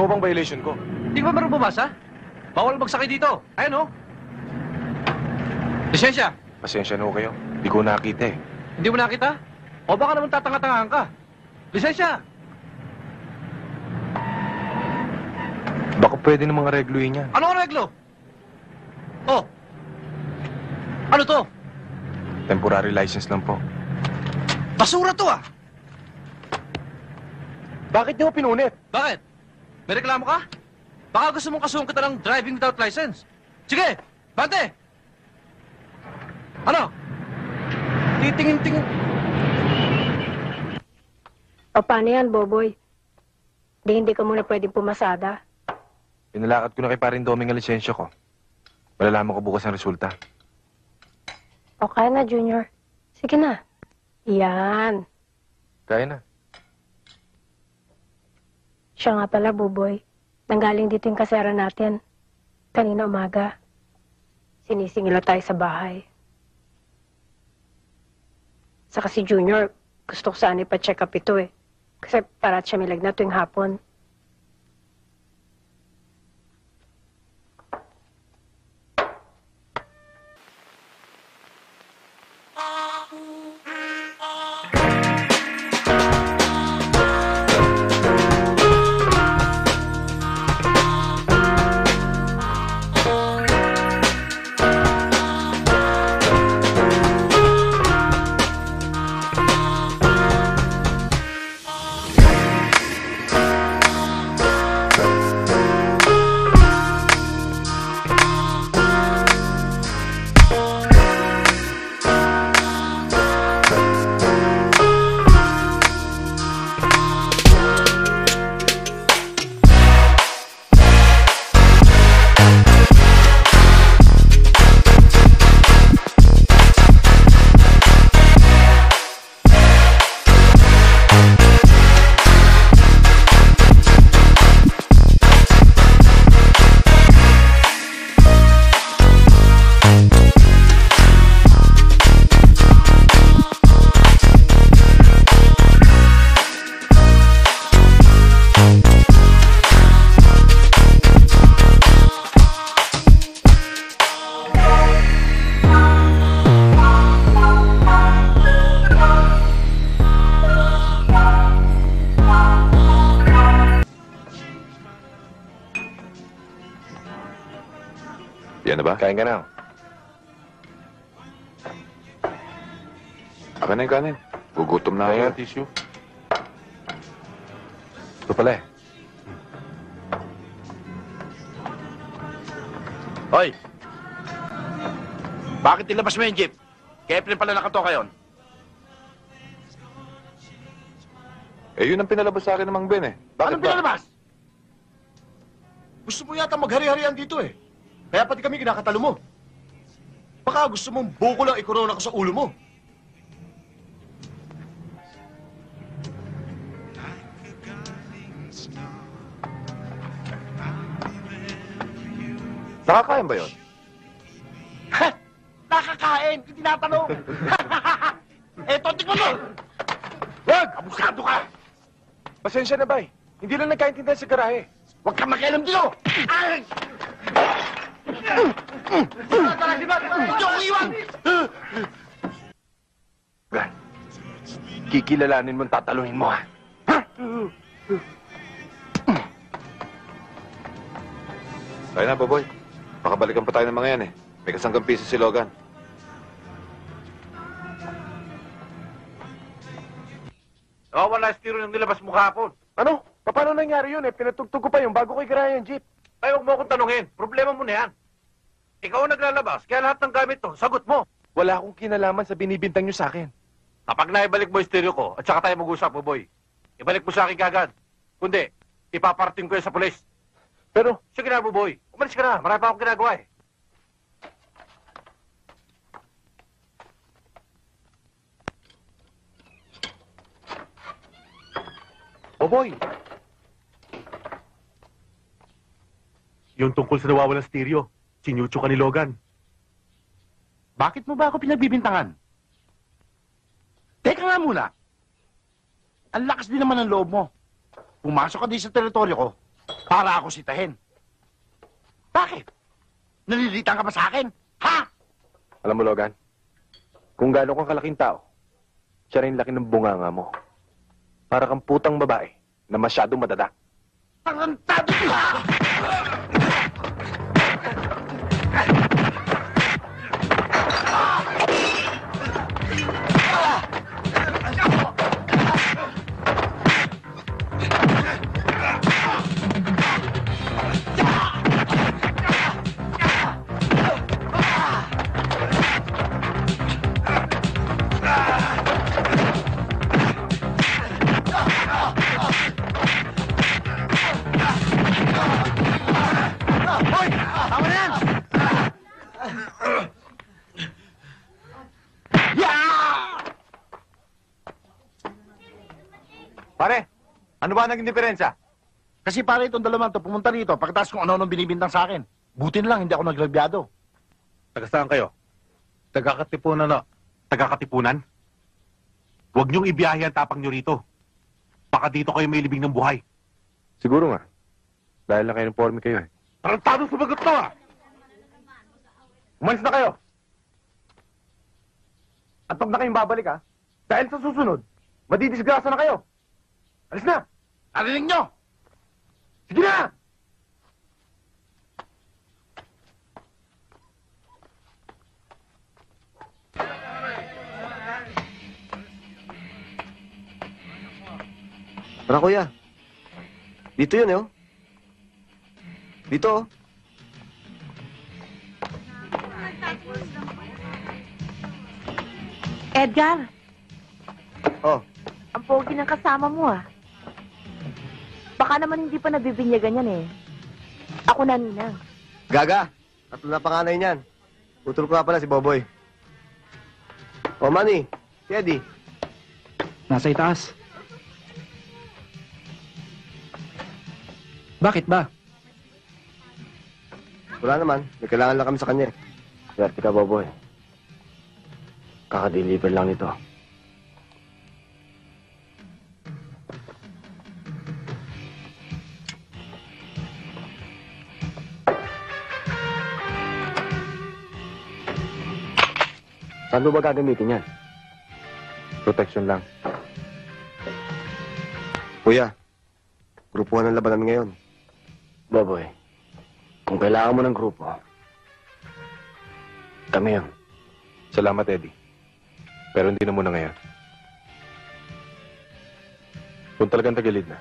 ano bang violation ko? hindi ba marunong bumasa? Bawal magsakay dito. Ayan, oh. Lisensya, Pasensya na ho kayo. Hindi ko nakita eh. hindi mo nakita? O baka naman tatanga-tangahan ka. Lisensya! Baka pwede namang aregluhin niya. Ano ang reglo? Oh! Ano to? Temporary license lang po. Basura to ah! Bakit niyo pinunit? Bakit? May reklamo ka? Baka gusto mong kasuhan kita ng driving without license. Sige, bante! Ano? Titingin-tingin. O paano yan, Boboy? Di hindi ka muna pwedeng pumasada. Pinalakad ko na kay parin Doming ang lisensya ko. Malalaman ko bukas ang resulta. O kaya na, Junior. Sige na. Yan. Kaya na. Siya nga pala, Boboy. Nanggaling dito yung kasera natin. Kanina umaga. Sinisingila tayo sa bahay. Saka si Junior, gusto ko sana ipa-check up ito eh. Kasi parat siya may lagnat tuwing hapon. Yan na ba? Kain ka na. Akin na yung kanin. Gugutom na Kain ako. tissue. Ito pala eh. Hoy! Bakit nilabas mo yung jeep? Kaya pala nakatoka yun. Eh, yun ang pinalabas sa akin ng Mang Ben eh. Bakit Anong ba? pinalabas? Gusto mo yata maghari-harian dito eh. Kaya pati kami kinakatalo mo. Baka gusto mong buko lang ikorona ko sa ulo mo. Nakakain ba yun? Nakakain! Tinatanong! Eto, tingnan mo! Wag! Abusado ka! Pasensya na, bay. Hindi lang nagkaintindihan sa garahe. Huwag kang makialam dito! Ay! Hindi ako iwan! Gan. Kikilalanin mo tataluhin mo, ha? Kaya na, Baboy. Pakabalikan pa tayo ng mga yan eh. May kasanggang piso si Logan. Oh, wala stiro yung nilabas mo kahapon. Ano? Paano nangyari yun eh? Pinatugtog ko pa yung bago ko igarahe yung jeep. Ay, huwag mo akong tanungin. Problema mo na yan. Ikaw ang naglalabas, kaya lahat ng gamit to, sagot mo. Wala akong kinalaman sa binibintang nyo sa akin. Kapag naibalik mo yung stereo ko, at saka tayo mag-usap, boy. Ibalik mo sa akin kagad. Kundi, ipaparating ko yan sa polis. Pero, Sige na, boy. Umalis ka na. Marami pa akong ginagawa eh. oh boy, Yung tungkol sa nawawalang stereo, sinucho ka ni Logan. Bakit mo ba ako pinagbibintangan? Teka nga muna. Ang lakas din naman ng loob mo. Pumasok ka din sa teritoryo ko para ako sitahin. Bakit? Nalilitan ka ba sa akin? Ha? alam mo Logan, kung gano'n kang kalaking tao, siya rin laki ng bunganga mo. Para kang putang babae na masyadong madada. Tarantado ka! Ano ba naging diferensya? Kasi para itong dalawang to pumunta rito pagkatapos kung ano-ano binibintang sa akin. Buti na lang hindi ako nagrabyado. Taga saan kayo? Taga-katipunan na. Taga-katipunan? Huwag niyong ibiyahe ang tapang niyo rito. Baka dito kayo may libing ng buhay. Siguro nga. Dahil lang kayo ng forme kayo eh. Tarantado sumagot to ah! Umalis na kayo! At pag na kayong babalik ha, dahil sa susunod, madidisgrasa na kayo. Alis na! Narinig nyo? Sige na! Tara kuya. Dito yun eh oh. Dito oh. Edgar, Oh. ang pogi ng kasama mo ah. Baka naman hindi pa nabibinyagan yan eh. Ako na, Ninang. Gaga. Tatlo na panganay niyan. Utol ko nga pala si Boboy. Oh, Manny. Si Eddie. Nasa itaas. Bakit ba? Wala naman. May kailangan lang kami sa kanya eh. Swerte ka, Boboy. Kakadeliver lang nito. Saan mo ba gagamitin yan? Protection lang. Kuya. Grupuhan ng labanan ngayon. Boboy, kung kailangan mo ng grupo, Kami yun. Salamat, Eddie. Pero hindi na muna ngayon. Kung talagang tagilid na,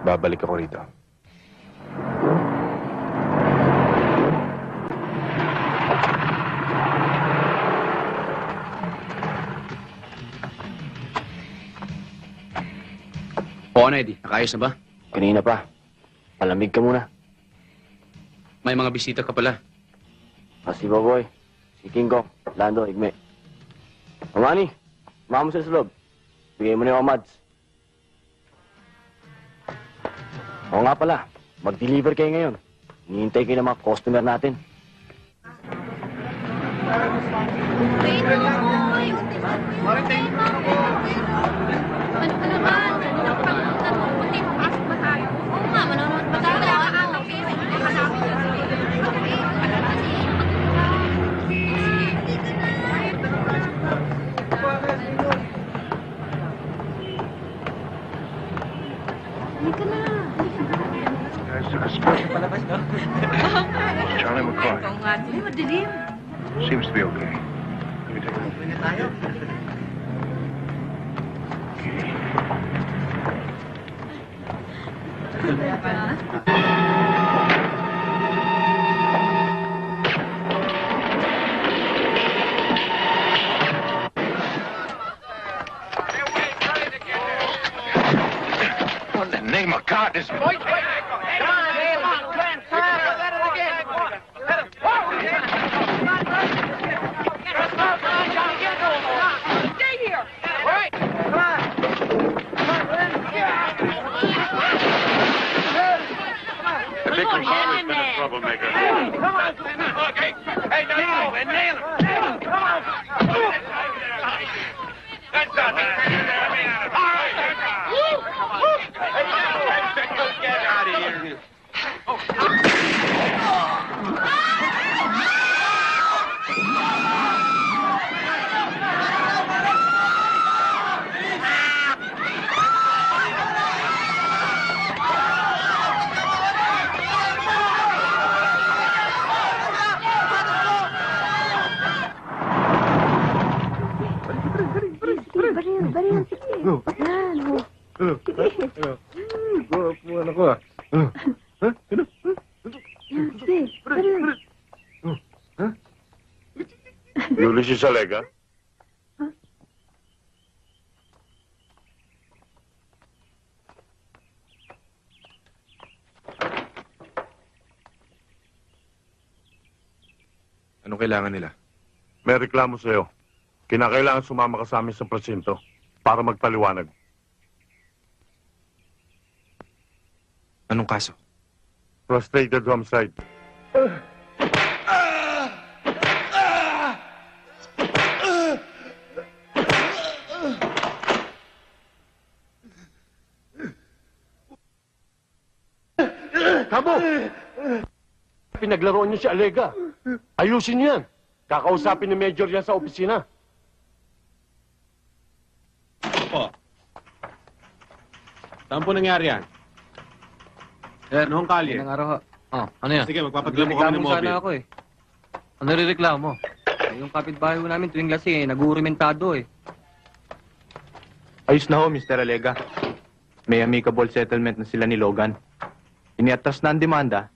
babalik ako rito. Oo na, Eddie. Nakayos na ba? Kanina pa. Palamig ka muna. May mga bisita ka pala. Ah, si Boboy, si King Kong, Lando, Igme. Amani, mama mo sila sa loob. Bigay mo na yung amads. Oo nga pala, mag-deliver kayo ngayon. Hinihintay kayo ng mga customer natin. Ano Charlie McCoy. Ikaw nga, Ay, madilim. Seems to be okay. Let me take a look. What in the name of God is... The Ulysses Alega? Anong kailangan nila? May reklamo sa'yo. Kinakailangan sumama ka sa amin sa presinto para magpaliwanag. Anong kaso? Frustrated homicide. Kamo! Pinaglaruan niyo si Alega. Ayusin niyo yan. Kakausapin ni Major yan sa opisina. Po. Saan po nangyari yan? Sir, Noong kalye? Ilang araw ho. Oh, ano yan? Sige, magpapadala mo kami ng mobile. sana ako eh. Ano nireklamo? Eh, yung kapitbahay ko namin tuwing lasing eh, nag-uurimentado eh. Ayos na ho, Mr. Alega. May amicable settlement na sila ni Logan. Iniatras na ang demanda,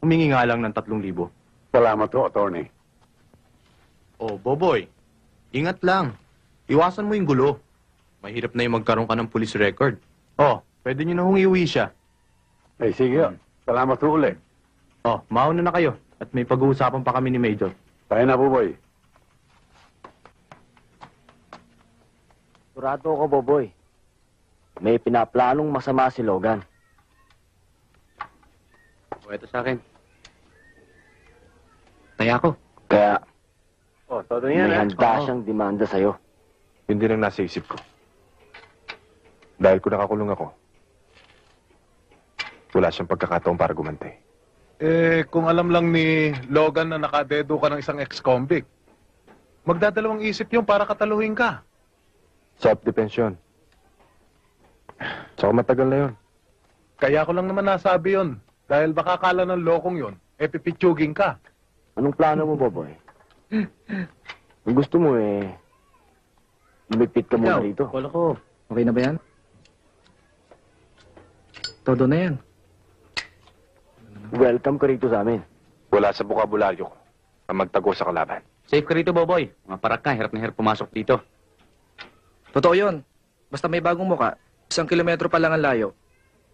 humingi nga lang ng 3,000. Salamat ho, attorney. Oh, Boboy, ingat lang. Iwasan mo yung gulo. Mahirap na yung magkaroon ka ng police record. Oh, pwede nyo na hong iuwi siya. Eh, sige. Salamat ho ulit. Oh, mauna na kayo. At may pag-uusapan pa kami ni Major. Tayo na, Buboy. Turado ko, Boboy. May pinaplanong masama si Logan. O, ito sa akin. Taya ko. Kaya Oh, todo may handa siyang demanda sa'yo. Yun din ang nasa isip ko. Dahil kung nakakulong ako, wala siyang pagkakataon para gumantay. Eh, kung alam lang ni Logan na nakadedo ka ng isang ex-convict, magdadalawang isip yung para kataluhin ka. Self-defense yun. Tsaka matagal na yun. Kaya ko lang naman nasabi yon Dahil baka kala ng lokong yon, eh pipitsugin ka. Anong plano mo, Boboy? Kung gusto mo eh, lumipit ka muna rito. Wala ko. Okay na ba yan? Todo na yan. Welcome ka rito sa amin. Wala sa bukabularyo ko ang magtago sa kalaban. Safe ka rito, Boboy. Mga parak ka, hirap na hirap pumasok dito. Totoo yun. Basta may bagong muka, isang kilometro pa lang ang layo.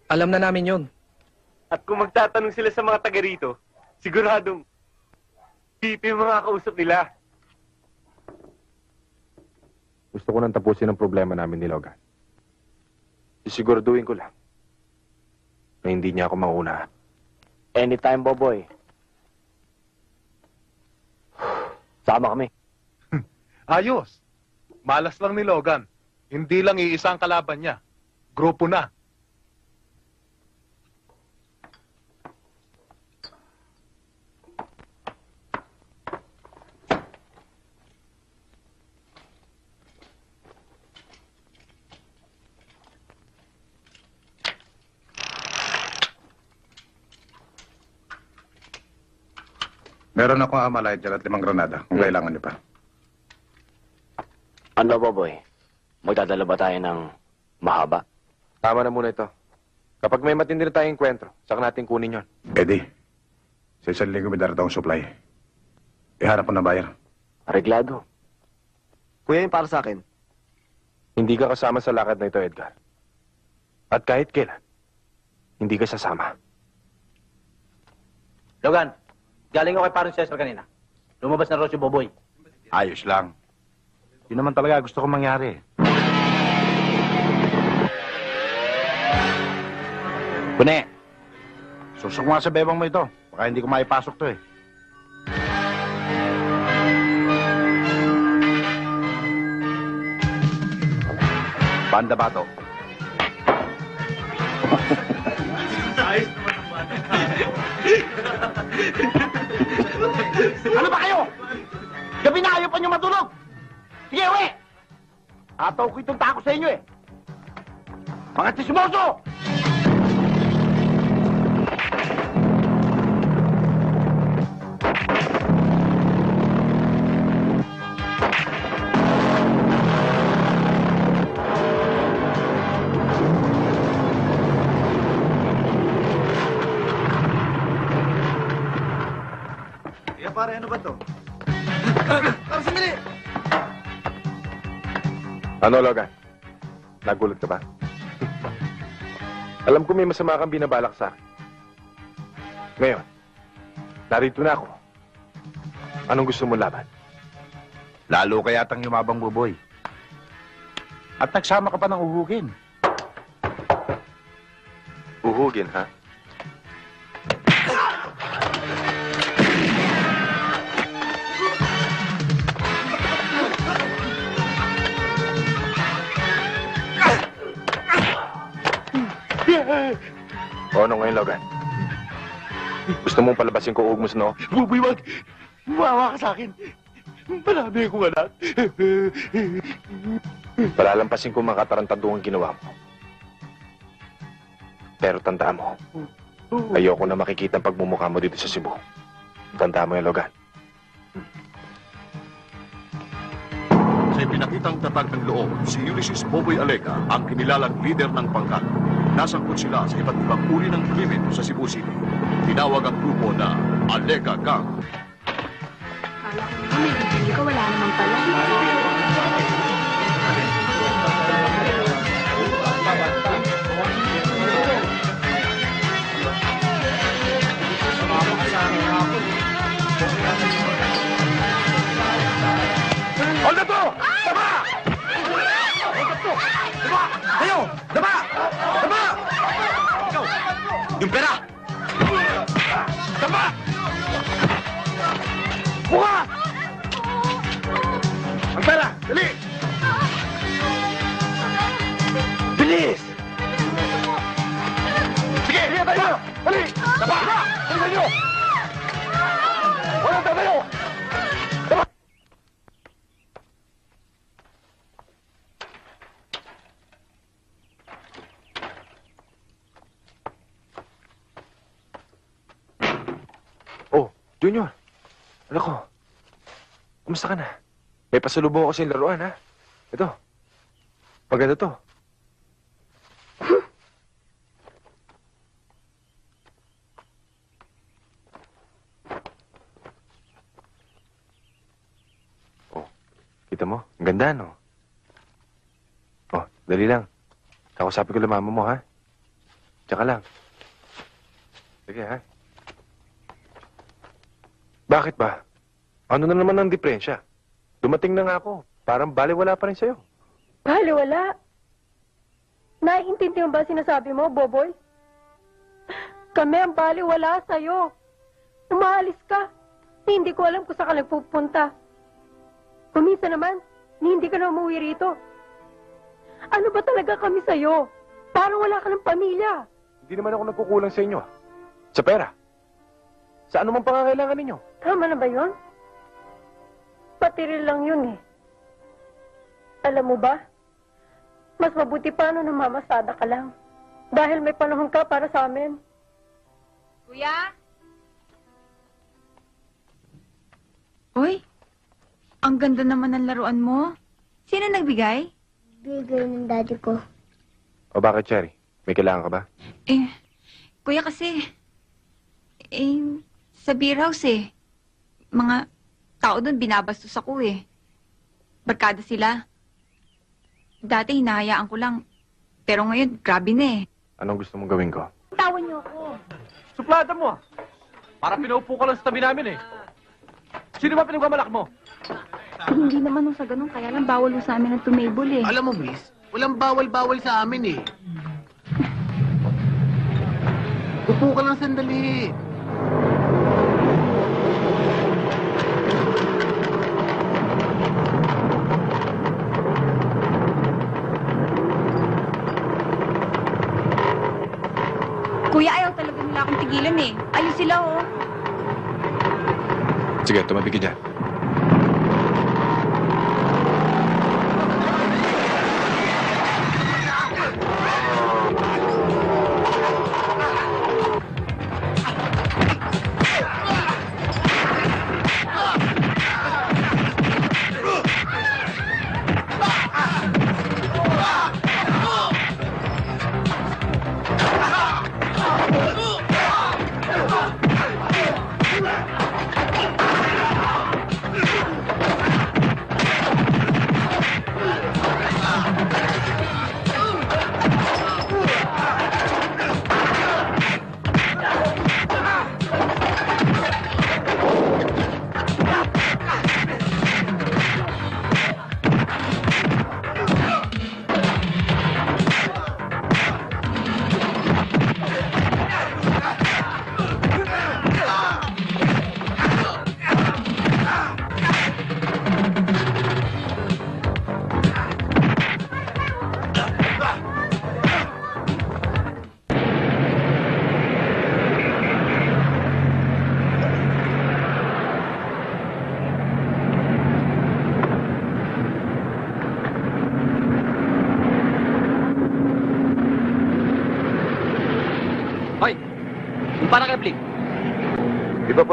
Alam na namin yun. At kung magtatanong sila sa mga taga rito, siguradong pipi yung mga kausap nila. Gusto ko nang tapusin ang problema namin ni Logan. Sisiguraduhin ko lang na hindi niya ako mauna. Anytime, Boboy. Sama kami. Ayos. Malas lang ni Logan. Hindi lang iisang kalaban niya. Grupo na. Meron akong amalay at limang granada kung kailangan niyo pa. Ano, Boboy? Magdadala ba tayo ng mahaba? Tama na muna ito. Kapag may matindi na tayong kwentro, saka natin kunin yon. Eddie, sa isang linggo may darating akong supply. Ihanap mo na bayar. Reglado. Kuya, yung para sa akin. Hindi ka kasama sa lakad na ito, Edgar. At kahit kailan, hindi ka sasama. Logan, galing ako kay parang Cesar kanina. Lumabas na raw si Boboy. Ayos lang. Yun naman talaga gusto kong mangyari. Pune! Susok nga sa bebang mo ito. Baka hindi ko maipasok to eh. Banda ba to? ano ba kayo? Gabi na ayaw pa niyo matulog! Sige, uwi! Ataw ko itong tako sa inyo eh! Mga tismoso! Pare, ano ba to? Ano, Logan? Nagulat ka ba? Alam ko may masama kang binabalak sa akin. Ngayon, narito na ako. Anong gusto mo laban? Lalo kaya tang yumabang buboy. At nagsama ka pa ng uhugin. Uhugin, ha? O ano ngayon, Logan? Gusto mong palabasin ko ugmos, no? Buboy, wag! Mawa ka sa akin! Marami akong anak. Palalampasin ko mga katarantaduang ginawa mo. Pero tandaan mo, ayoko na makikita ang pagmumukha mo dito sa Cebu. Tandaan mo yan, Logan. Sa ipinakitang tatag ng loob, si Ulysses Boboy Alega ang kinilalang leader ng pangkat. Nasangkot sila sa iba't ibang uri ng krimen sa Cebu City. Tinawag ang grupo na Alega Gang. Kala ko ka, wala naman pala. Yung Ano ko? Kumusta ka na? May pasalubong ako sa laruan, ha? Ito. Maganda to. oh, kita mo? Ang ganda, no? Oh, dali lang. Kakusapin ko lang mama mo, ha? Tsaka lang. Sige, ha? Bakit ba? Ano na naman ang diferensya? Dumating na nga ako. Parang baliwala pa rin sa'yo. Bali, wala. Naiintindi mo ba sinasabi mo, Boboy? Kami ang bali, wala sa'yo. Umaalis ka. Hindi ko alam kung saan ka nagpupunta. Kumisa naman, hindi ka na umuwi rito. Ano ba talaga kami sa'yo? Parang wala ka ng pamilya. Hindi naman ako nagkukulang sa inyo, ah. Sa pera. Sa man pangangailangan ninyo. Tama na ba yun? Patiril lang yun eh. Alam mo ba? Mas mabuti pa no namamasada ka lang. Dahil may panahon ka para sa amin. Kuya? Uy, ang ganda naman ng laruan mo. Sino nagbigay? Bigay ng daddy ko. O bakit, Cherry? May kailangan ka ba? Eh, kuya kasi, eh, sa beer house eh. Mga tao doon binabastos ako eh. Barkada sila. Dati hinahayaan ko lang. Pero ngayon, grabe na eh. Anong gusto mong gawin ko? Tawan niyo ako. Suplada mo ah. Para pinaupo ka lang sa tabi namin eh. Sino ba pinagmamalak mo? hindi naman nung sa ganun, kaya lang bawal mo sa amin ang tumable eh. Alam mo, miss, walang bawal-bawal sa amin eh. Upo ka lang sandali. Sila oh. Sige, tumabi ka dyan.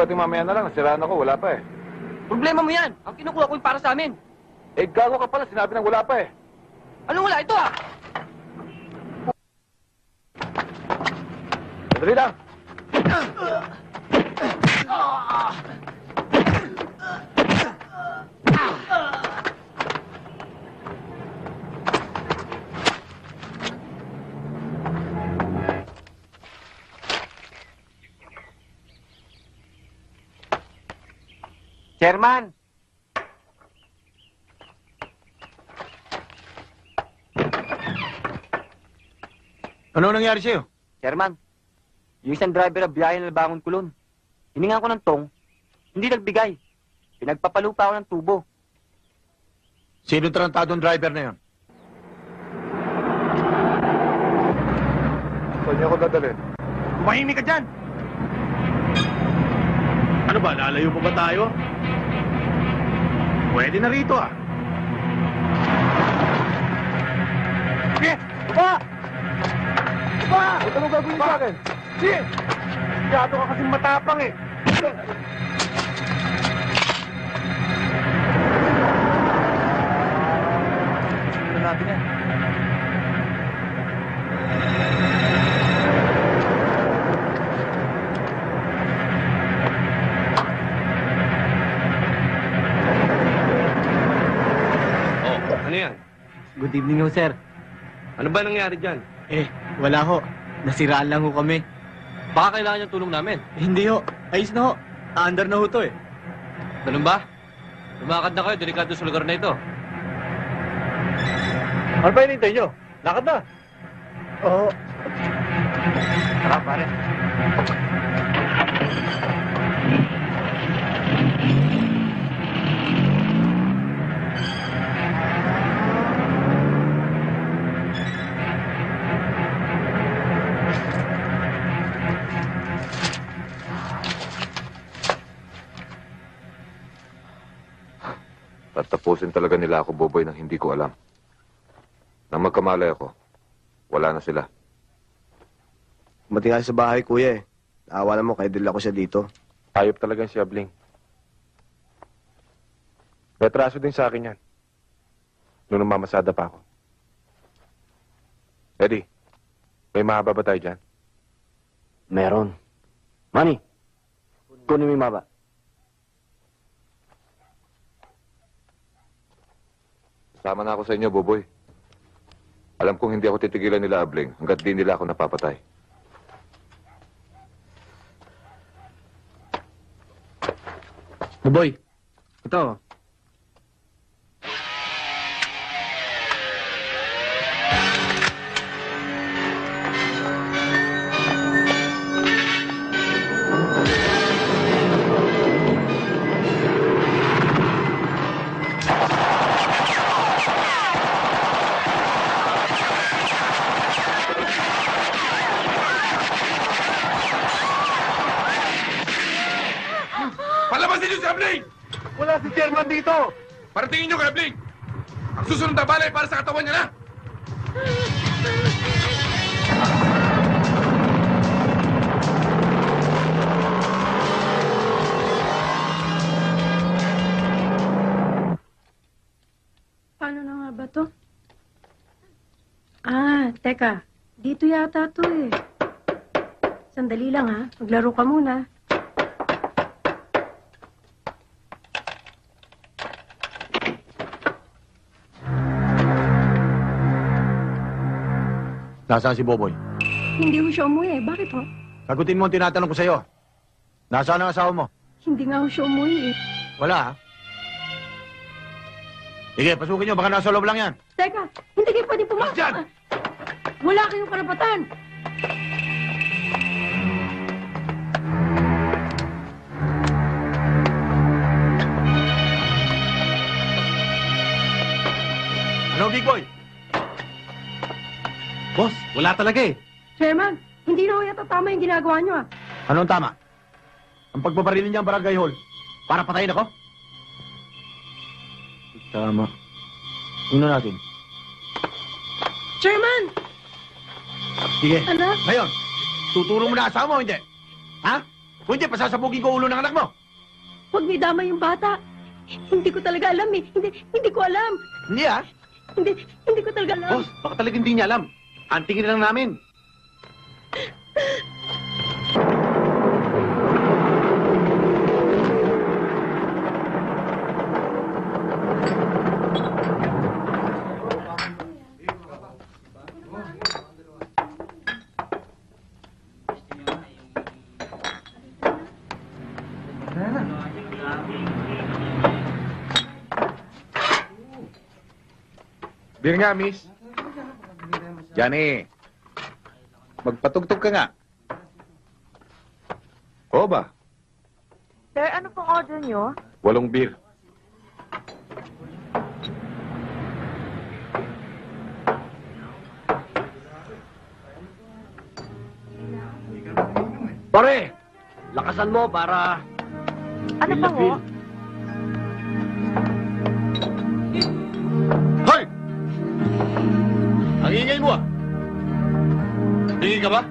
Pwede mamaya na lang? Nasiraan ako, wala pa eh. Problema mo yan. Ang kinukuha ko yung para sa amin. Eh, gago ka pala. Sinabi nang wala pa eh. Chairman! Ano nangyari sa'yo? Chairman, yung isang driver na biyahe na bangon kulon. Hiningan ko ng tong, hindi nagbigay. Pinagpapalupa ako ng tubo. Sino tarantadong driver na yon? Saan niyo ako dadalhin? Tumahimik ka dyan! Ano ba, lalayo pa ba tayo? Pwede na rito ah. Sige! Pa! Pa! Huwag anong gagawin niyo sa akin? Sige! Siyado ka kasing matapang eh. Ito natin yan. Good evening ho, sir. Ano ba nangyari dyan? Eh, wala ho. Nasiraan lang ho kami. Baka kailangan yung tulong namin. Hindi ho. Ayos na ho. Under na ho to eh. Ganun ba? Lumakad na kayo, delikado sa lugar na ito. Ano ba hinintay nyo? Lakad na. Oo. Tara, pare. Tatapusin talaga nila ako, Boboy, nang hindi ko alam. Nang magkamalay ako, wala na sila. Mati nga sa bahay, kuya eh. Naawa mo, kaya dila ko siya dito. Hayop talagang si Abling. May atraso din sa akin yan. Noong namamasada pa ako. Eddie, may mahaba ba tayo dyan? Meron. Manny, kunin mo yung maba. Sama na ako sa inyo, Boboy. Alam kong hindi ako titigilan nila, Abling, hanggat di nila ako napapatay. Buboy, ito. Susunod na balay para sa katawan niya na! Paano na nga ba to? Ah, teka. Dito yata to eh. Sandali lang ha. Maglaro ka muna. Nasaan si Boboy? Hindi ho siya umuwi eh. Bakit ho? Sagutin mo ang tinatanong ko sa'yo. Nasaan ang asawa mo? Hindi nga ho siya umuwi eh. Wala, ha? Sige, pasukin nyo. Baka nasa loob lang yan. Teka, hindi kayo pwede pumasok. Ah, Wala kayong karapatan. Ano, Big Boy? Boss, wala talaga eh. Chairman, hindi na ho yata tama yung ginagawa niyo ah. Anong tama? Ang pagpaparilin niya ang barangay hall para patayin ako? Tama. Una natin. Chairman! Sige. Anak? Ngayon, tutulong mo na asawa mo, hindi? Ha? Kung hindi, pasasabugin ko ulo ng anak mo. Huwag may dama yung bata. Hindi ko talaga alam eh. Hindi, hindi ko alam. Hindi, ha? Hindi, hindi ko talaga alam. Boss, baka talaga hindi niya alam. Antingin lang namin. Beer nga, miss. Johnny, magpatugtog ka nga. Oo ba? Sir, ano pong order nyo? Walong beer. Pare, lakasan mo para... Ano pa mo? Ka ba?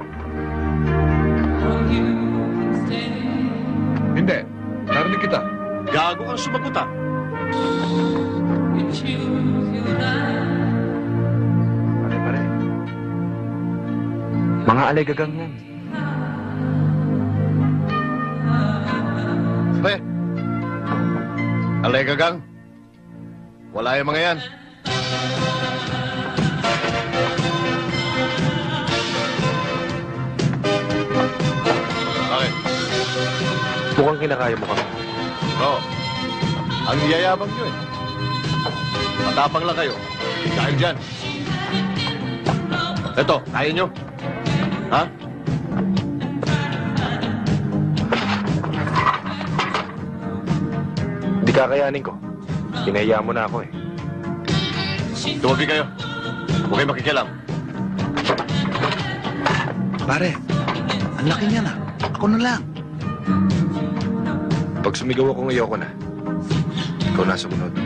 Hindi. Narinig kita. Gago kang sumagot, ah. Pare, pare. Mga alegagang yan. Pre, alay ka gang. Wala yung mga yan. Kinakaya mo kami. Oo. Ang yayabang nyo eh. Matapang lang kayo. Dahil dyan. Eto, kaya nyo. Ha? Hindi kakayanin ko. Kinaya mo na ako eh. Tumabi kayo. Huwag kayo makikialam. Pare, ang laki niya na. Ako na lang. Pag sumigaw ako ayoko na. Ikaw na sumunod.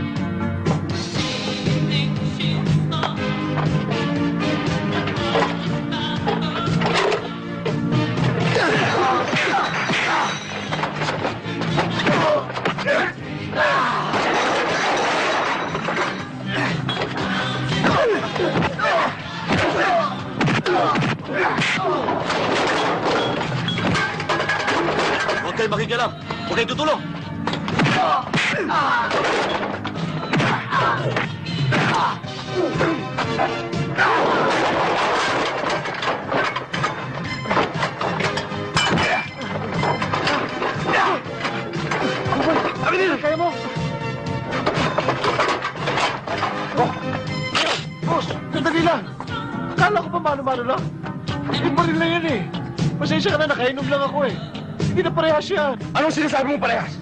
Yan. Anong sinasabi mong parehas?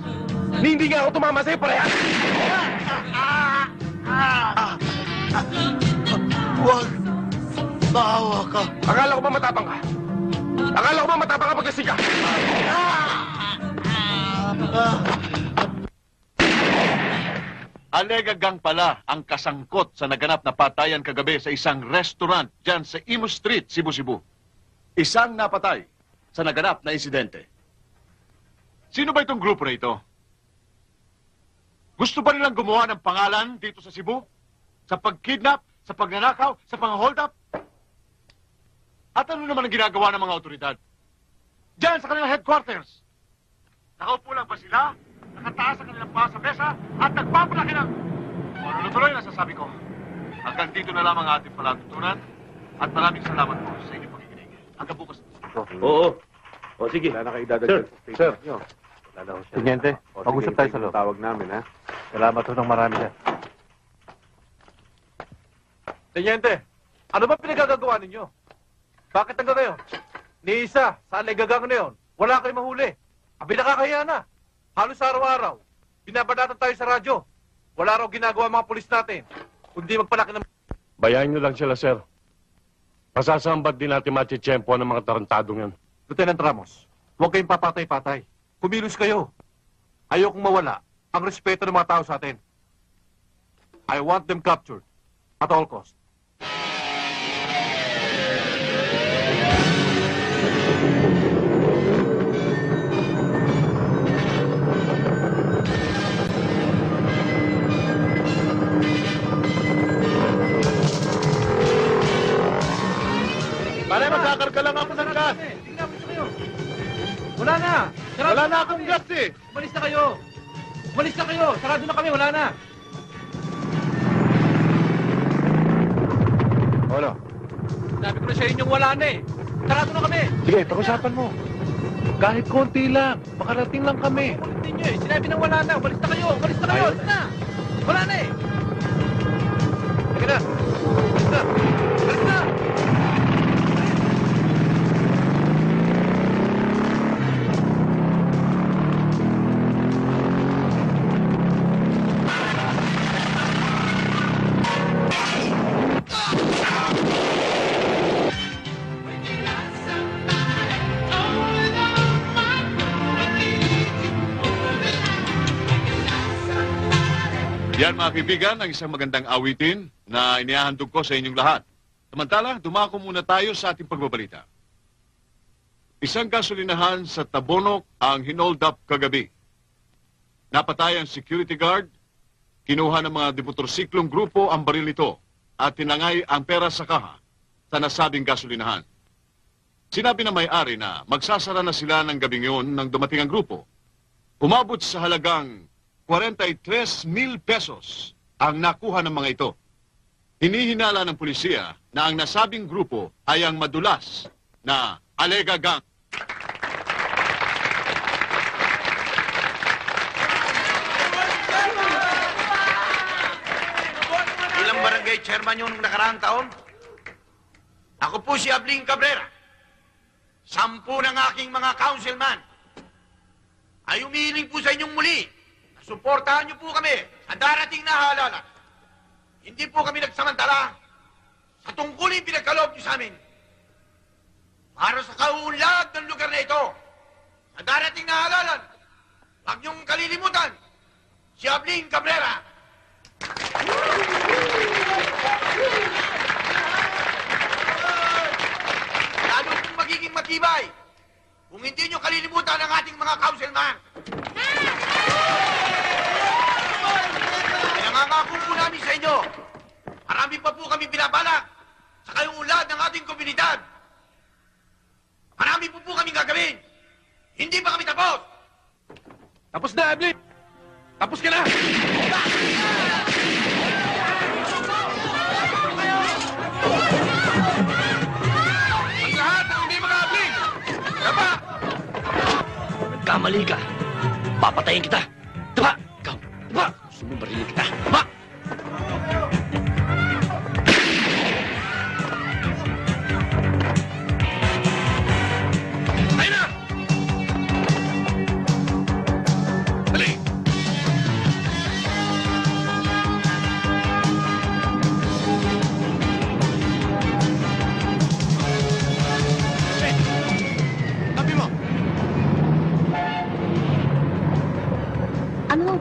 Ni hindi nga ako tumama sa'yo parehas! Huwag. Maawa ka. Akala ko ba matapang ka? Akala ko ba matapang ka pagkasing ka? Alegagang pala ang kasangkot sa naganap na patayan kagabi sa isang restaurant dyan sa Imo Street, Cebu-Cebu. Isang napatay sa naganap na insidente. Sino ba itong grupo na ito? Gusto ba nilang gumawa ng pangalan dito sa Cebu? Sa pagkidnap, sa pagnanakaw, sa pang-hold up? At ano naman ang ginagawa ng mga otoridad? Diyan sa kanilang headquarters. Nakaupo lang ba sila? Nakataas ang kanilang paa sa mesa at nagpapalaki ng... Kung ano na tuloy ang nasasabi ko. Hanggang dito na lamang ang ating palatuntunan at maraming salamat po sa inyong pakikinig. Hanggang bukas. Oo. O sige. Wala na kayo dadagdag Sir, sir. Niyo. Wala na ho siya. Teniente, O, sige, mag-usap tayo sa loob. Tawag namin, ha? Salamat ho ng marami, sir. Tenyente, ano ba pinagagagawa ninyo? Bakit hanggang ngayon? Ni isa, sa alegagang na yun, wala kayong mahuli. Abi nakakahiya na. Halos araw-araw, binabadatan tayo sa radyo. Wala raw ginagawa mga pulis natin. Kundi magpalaki ng... Bayahin nyo lang sila, sir. Masasambat din natin machitsyempo ng mga tarantadong yan. Lieutenant Ramos, huwag kayong papatay-patay. Kumilos kayo. Ayokong mawala ang respeto ng mga tao sa atin. I want them captured at all cost. Pare, magkakarga lang ako ng gas. Wala na! Sarado Wala na akong gas eh. Umalis na kayo! Umalis na kayo! Sarado na kami, wala na! Ano? Sabi ko na sa inyong wala na eh! Sarado na kami! Sige, pag-usapan mo. Kahit konti lang. Makarating lang kami. Ulitin nyo eh! Sinabi nang wala na! Umalis na kayo! Umalis na kayo! Ayaw Umalis na! Wala na eh! Sige na! Na! Umalis na! Mga kaibigan, ang isang magandang awitin na inihahandog ko sa inyong lahat. Samantala, dumako muna tayo sa ating pagbabalita. Isang gasolinahan sa Tabonok ang hinold up kagabi. Napatay ang security guard, kinuha ng mga demotorsiklong grupo ang baril nito at tinangay ang pera sa kaha sa nasabing gasolinahan. Sinabi na may-ari na magsasara na sila ng gabing yun nang dumating ang grupo. Umabot sa halagang 43 mil pesos ang nakuha ng mga ito. Hinihinala ng pulisya na ang nasabing grupo ay ang madulas na Alega Gang. Ilang barangay chairman yun nung nakaraang taon? Ako po si Abling Cabrera. Sampu ng aking mga councilman. Ay umiling po sa inyong muli suportahan niyo po kami sa darating na halalan. Hindi po kami nagsamantala sa tungkulin pinagkaloob niyo sa amin. Para sa kaunlad ng lugar na ito, sa darating na halalan, huwag niyong kalilimutan si Abling Cabrera. Lalo pong magiging matibay kung hindi nyo kalilimutan ang ating mga councilman. Kaya nga nga po namin sa inyo, marami pa po kami binabalak sa kayungulad ng ating komunidad. Marami po po kami gagawin. Hindi pa kami tapos. Tapos na, Evelyn! Tapos ka na! Ang lahat ng hindi makabling! Tama! Nagkamali ka. Papatayin kita. Diba? Ikaw. Diba? Sumubarili kita. Diba?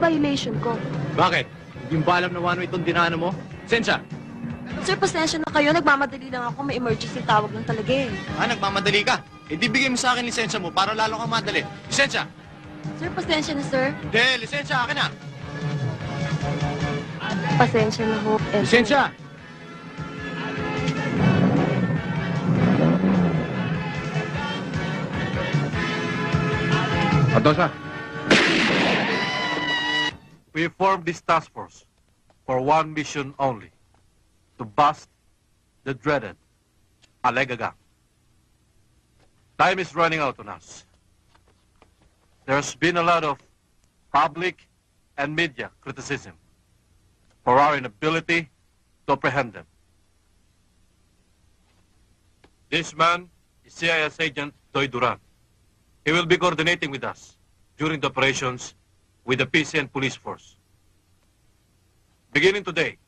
Violation ko? Bakit? Hindi mo ba alam na one way itong dinaanan mo? Sensya! Sir, pasensya na kayo. Nagmamadali lang ako. May emergency tawag lang talaga eh. Ah, nagmamadali ka. Eh di bigay mo sa akin lisensya mo para lalo kang madali. Lisensya! Sir, pasensya na, sir. Hindi, lisensya akin na. Pasensya na ho. Eto. Lisensya! Adosa. We formed this task force for one mission only. To bust the dreaded Alega gang. Time is running out on us. There's been a lot of public and media criticism for our inability to apprehend them. This man is CIS agent Doy Duran. He will be coordinating with us during the operations with the PCN police force. Beginning today,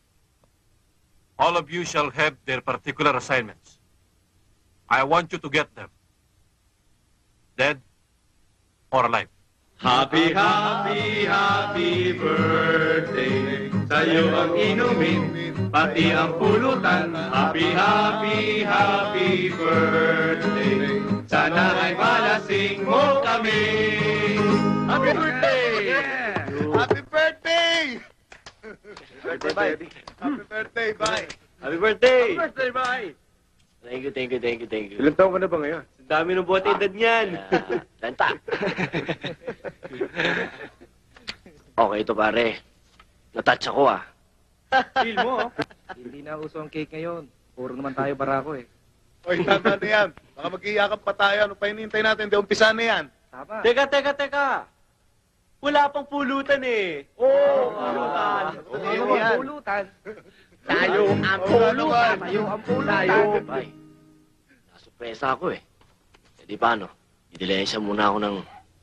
all of you shall have their particular assignments. I want you to get them. Dead or alive. Happy, happy, happy birthday Sa'yo ang inumin, pati ang pulutan Happy, happy, happy birthday Sana ay malasing mo kami Happy birthday! Birthday, bye. Happy birthday, bye. Happy birthday! Happy birthday, bye. Thank you, thank you, thank you, thank you. Ilan taon ka na ba ngayon? Ang dami ng bote edad niyan. Tanta. okay ito pare. Natouch ako ah. Feel mo, oh. Hindi na uso ang cake ngayon. Puro naman tayo barako eh. Oy, tama na yan. Baka mag-iiyakap pa tayo. Ano pa hinihintay natin? Di umpisa na yan. Tama. Teka, teka, teka. Wala pang pulutan eh. Oo, pulutan. Ano bang pulutan? Tayo ang pulutan. Tayo ang pulutan. Tayo. Bay, nasupresa ako eh. E di paano? Idilensya muna ako ng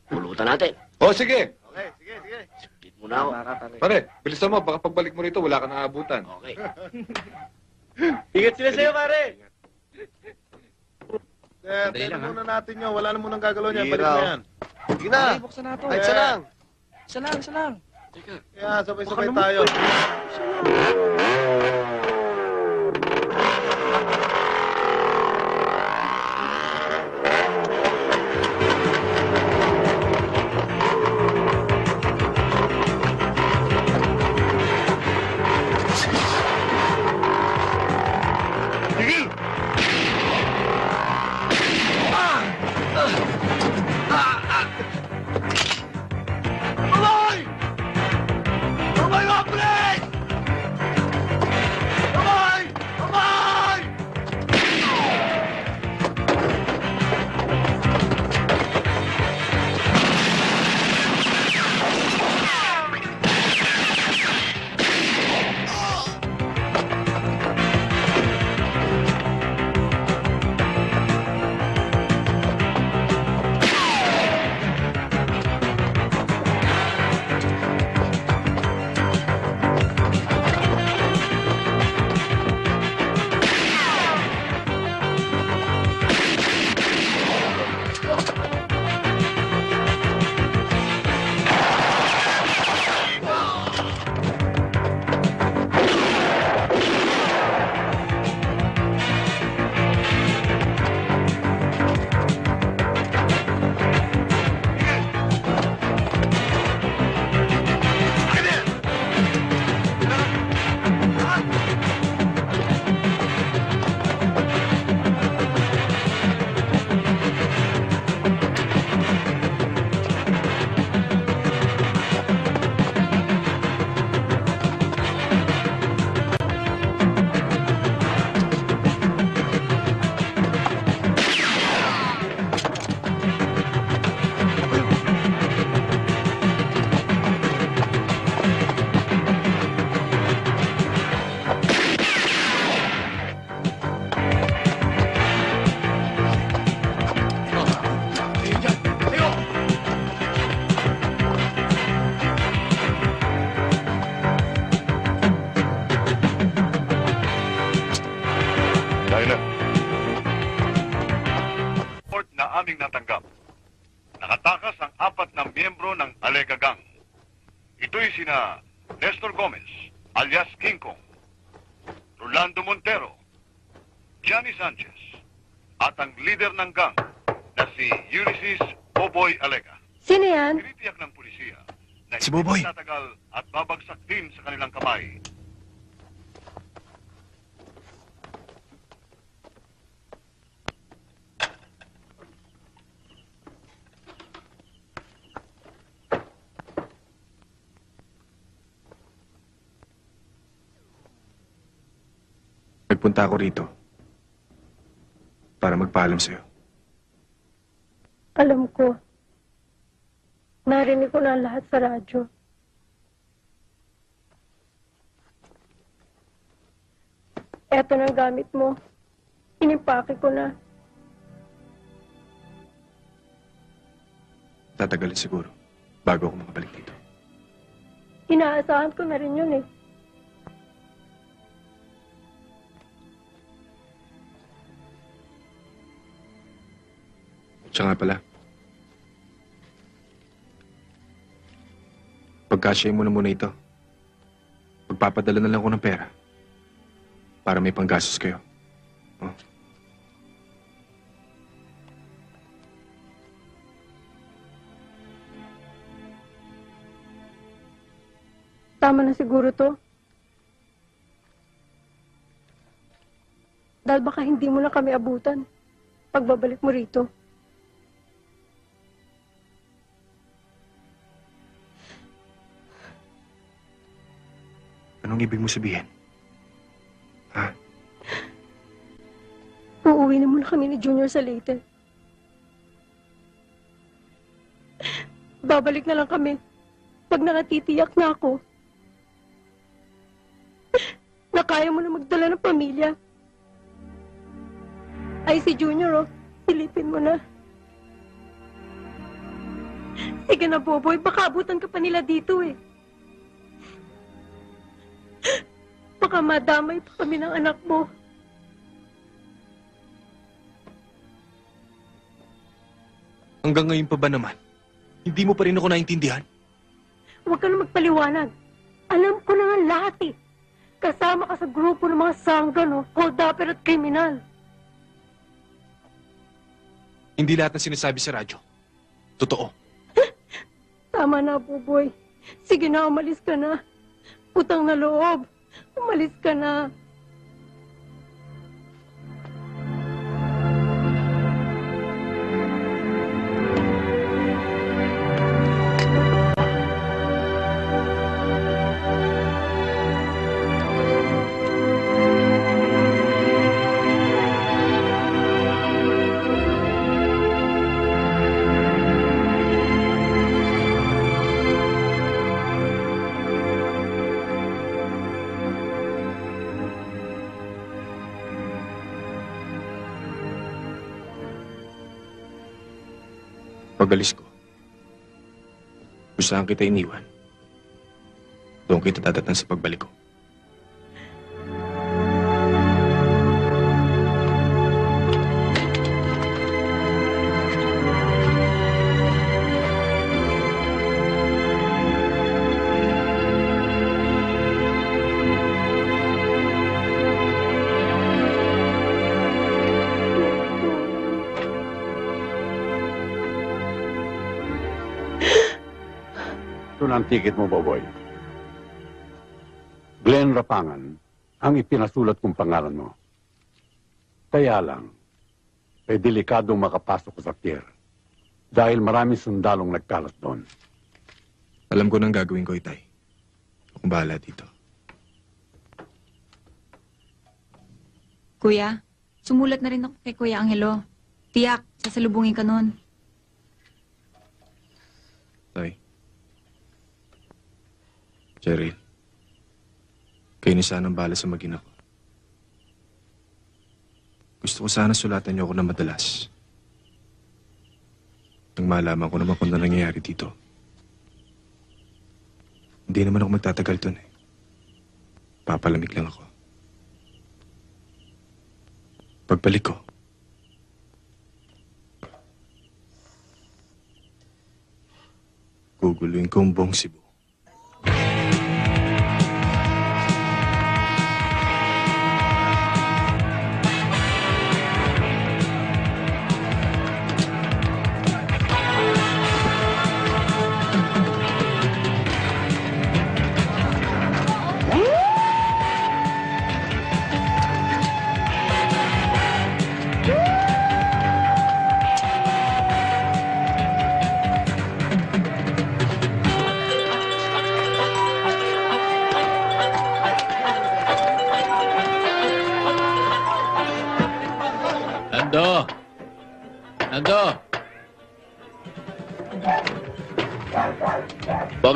pulutan natin. O, sige. Okay, sige, sige. Split muna ako. Pare, bilisan mo. Baka pagbalik mo rito, wala ka na abutan. Okay. Ingat sila sa'yo, pare. Eh, tignan muna natin yun. Wala na munang gagalaw. Hira, Balik mo oh. yan. Sige na. Okay, buksan nato. Ay, isa lang. Isa lang, isa lang. Kaya sabay-sabay tayo. Tuloy, gamit mo. Inimpake ko na. Tatagalin siguro. Bago ako makabalik dito. Inaasahan ko na rin yun eh. Siya nga pala. Pagkasyahin mo na muna ito. Magpapadala na lang ako ng pera. Para may panggastos kayo. Oh. Tama na siguro to. Dahil baka hindi mo na kami abutan. Pagbabalik mo rito. Anong ibig mo sabihin? Uuwi na muna kami ni Junior sa Leyte. Babalik na lang kami pag nakatitiyak na ako na kaya mo na magdala ng pamilya. Ay, si Junior, oh. Silipin mo na. Sige na, Boboy. Baka abutan ka pa nila dito, eh. Baka madamay pa kami ng anak mo. Hanggang ngayon pa ba naman? Hindi mo pa rin ako naintindihan? Huwag ka na magpaliwanag. Alam ko na nga lahat eh. Kasama ka sa grupo ng mga sangga, no? Hold upper at kriminal. Hindi lahat ng sinasabi sa radyo. Totoo. Tama na, Buboy. Sige na, umalis ka na. Utang na loob. Umalis ka na. Pagalis ko, kung saan kita iniwan, doon kita dadatnan sa pagbalik ko. Ang ticket mo, Boboy. Glenn Rapangan ang ipinasulat kong pangalan mo. Kaya lang, ay delikadong makapasok sa pier dahil maraming sundalong nagkalat doon. Alam ko nang gagawin ko, Itay. Akong bahala dito. Kuya, sumulat na rin ako kay Kuya Angelo. Tiyak, sasalubungin ka nun. Tay. Cheryl. Kayo ni sana ang bala sa magina ko. Gusto ko sana sulatan niyo ako na madalas. Nang malaman ko naman kung ano nangyayari dito. Hindi naman ako magtatagal dun eh. Papalamig lang ako. Pagbalik ko, guguluhin ko ang buong Cebu.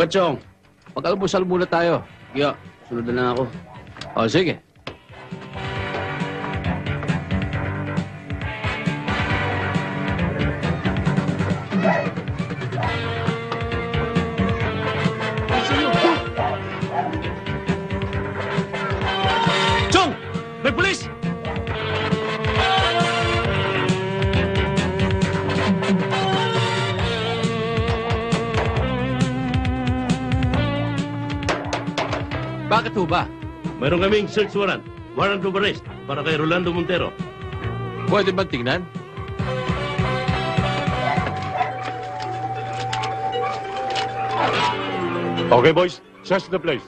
Chong? Pag-almusal muna tayo. Kaya, sunod na lang ako. O, sige. Mayroon kaming search warrant. Warrant of arrest para kay Rolando Montero. Pwede ba tingnan? Okay, boys. Search the place.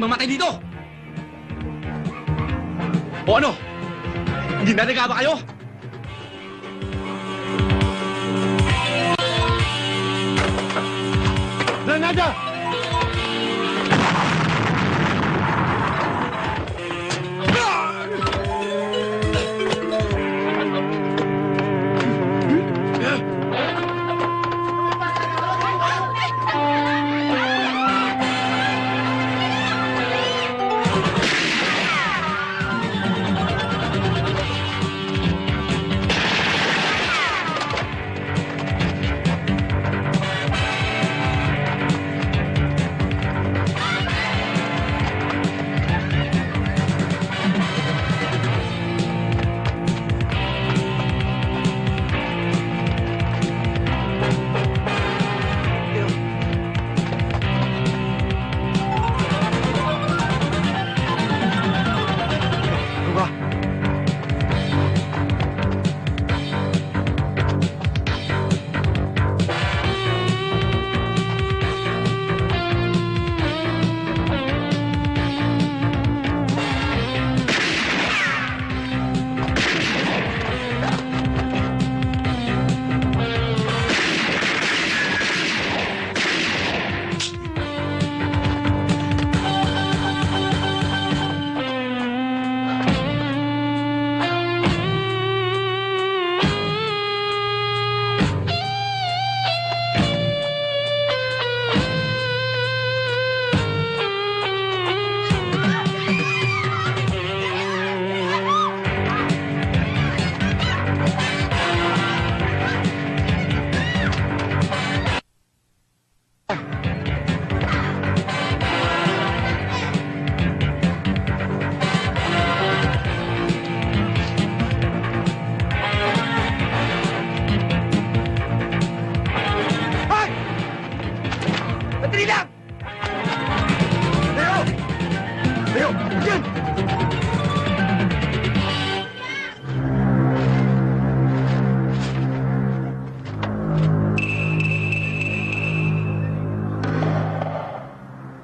Tayong mamatay dito! O ano? Hindi na ba kayo?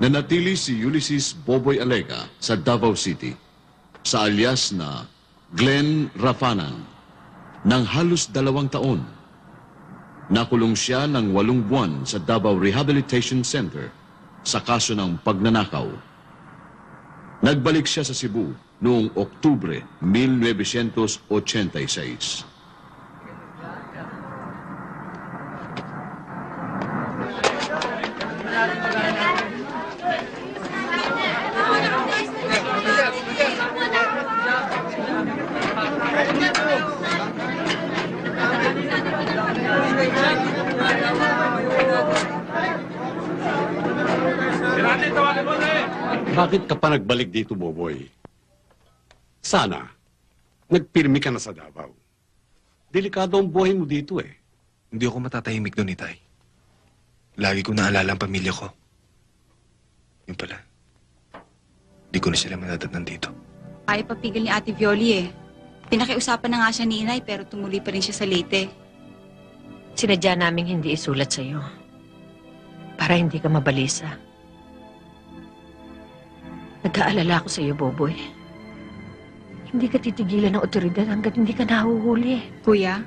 Nanatili si Ulysses Boboy Alega sa Davao City sa alias na Glenn Rafanan ng halos dalawang taon. Nakulong siya ng walong buwan sa Davao Rehabilitation Center sa kaso ng pagnanakaw. Nagbalik siya sa Cebu noong Oktubre 1986. Bakit ka pa nagbalik dito, Boboy? Sana, nagpirmi ka na sa Davao. Delikado ang buhay mo dito eh. Hindi ako matatahimik doon, Itay. Lagi ko naalala ang pamilya ko. Yun pala. Di ko na sila matatatnan dito. Ayaw papigil ni Ate Violi eh. Pinakiusapan na nga siya ni inay pero tumuloy pa rin siya sa Leyte. Sinadya naming hindi isulat sa'yo. Para hindi ka mabalisa. Nag-aalala ako sa'yo, Boboy. Hindi ka titigilan ng otoridad hanggat hindi ka nahuhuli. Kuya,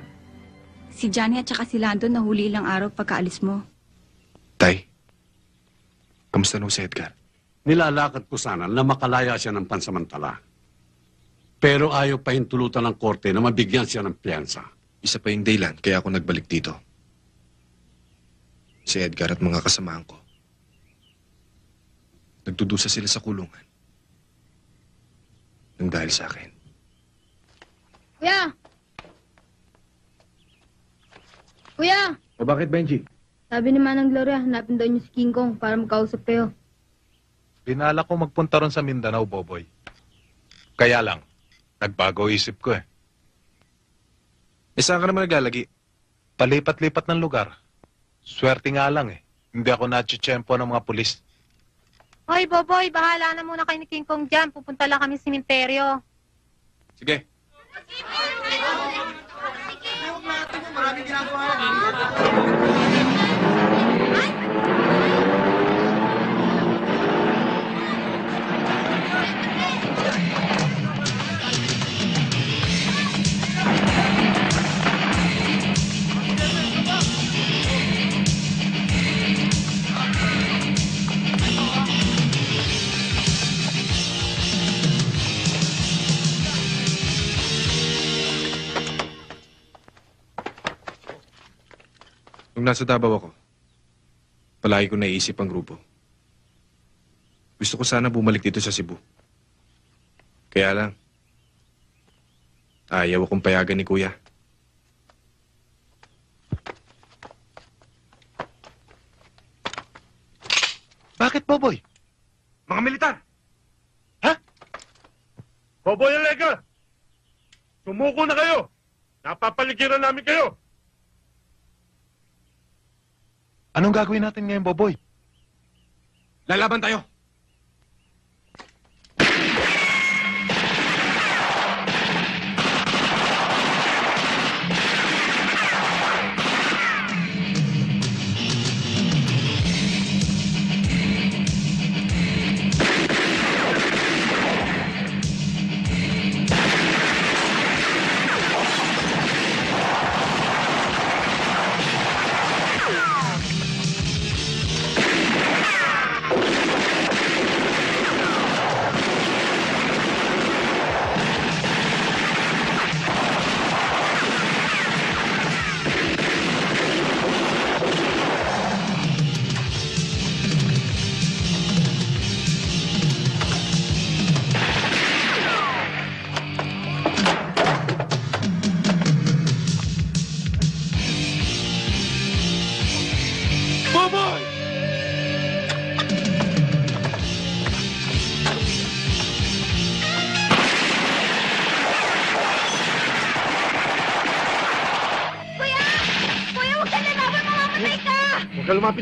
si Johnny at saka si Landon nahuli ilang araw pagkaalis mo. Tay, kamusta no si Edgar? Nilalakad ko sana na makalaya siya ng pansamantala. Pero ayaw pa hintulutan ng korte na mabigyan siya ng piyansa. Isa pa yung daylan kaya ako nagbalik dito. Si Edgar at mga kasamahan ko. Nagdudusa sila sa kulungan. Nang dahil sa akin. Kuya! Kuya! O bakit, Benji? Sabi ni Manang Gloria, hanapin daw niyo si King Kong para makausap kayo. Binala ko magpunta ron sa Mindanao, Boboy. Kaya lang, nagbago isip ko eh. Eh, saan ka naman naglalagi? Palipat-lipat ng lugar. Swerte nga lang eh. Hindi ako nachichempo ng mga pulis. Hoy, Boboy, bahala na muna kayo ni King Kong dyan. Pupunta lang kami sa simenteryo. Sige. Nung nasa Davao ako, palagi ko naiisip ang grupo. Gusto ko sana bumalik dito sa Cebu. Kaya lang, ayaw akong payagan ni Kuya. Bakit, Boboy? Mga militar! Ha? Boboy Alega! Sumuko na kayo! Napapaligiran namin kayo! Anong gagawin natin ngayon, Boboy? Lalaban tayo!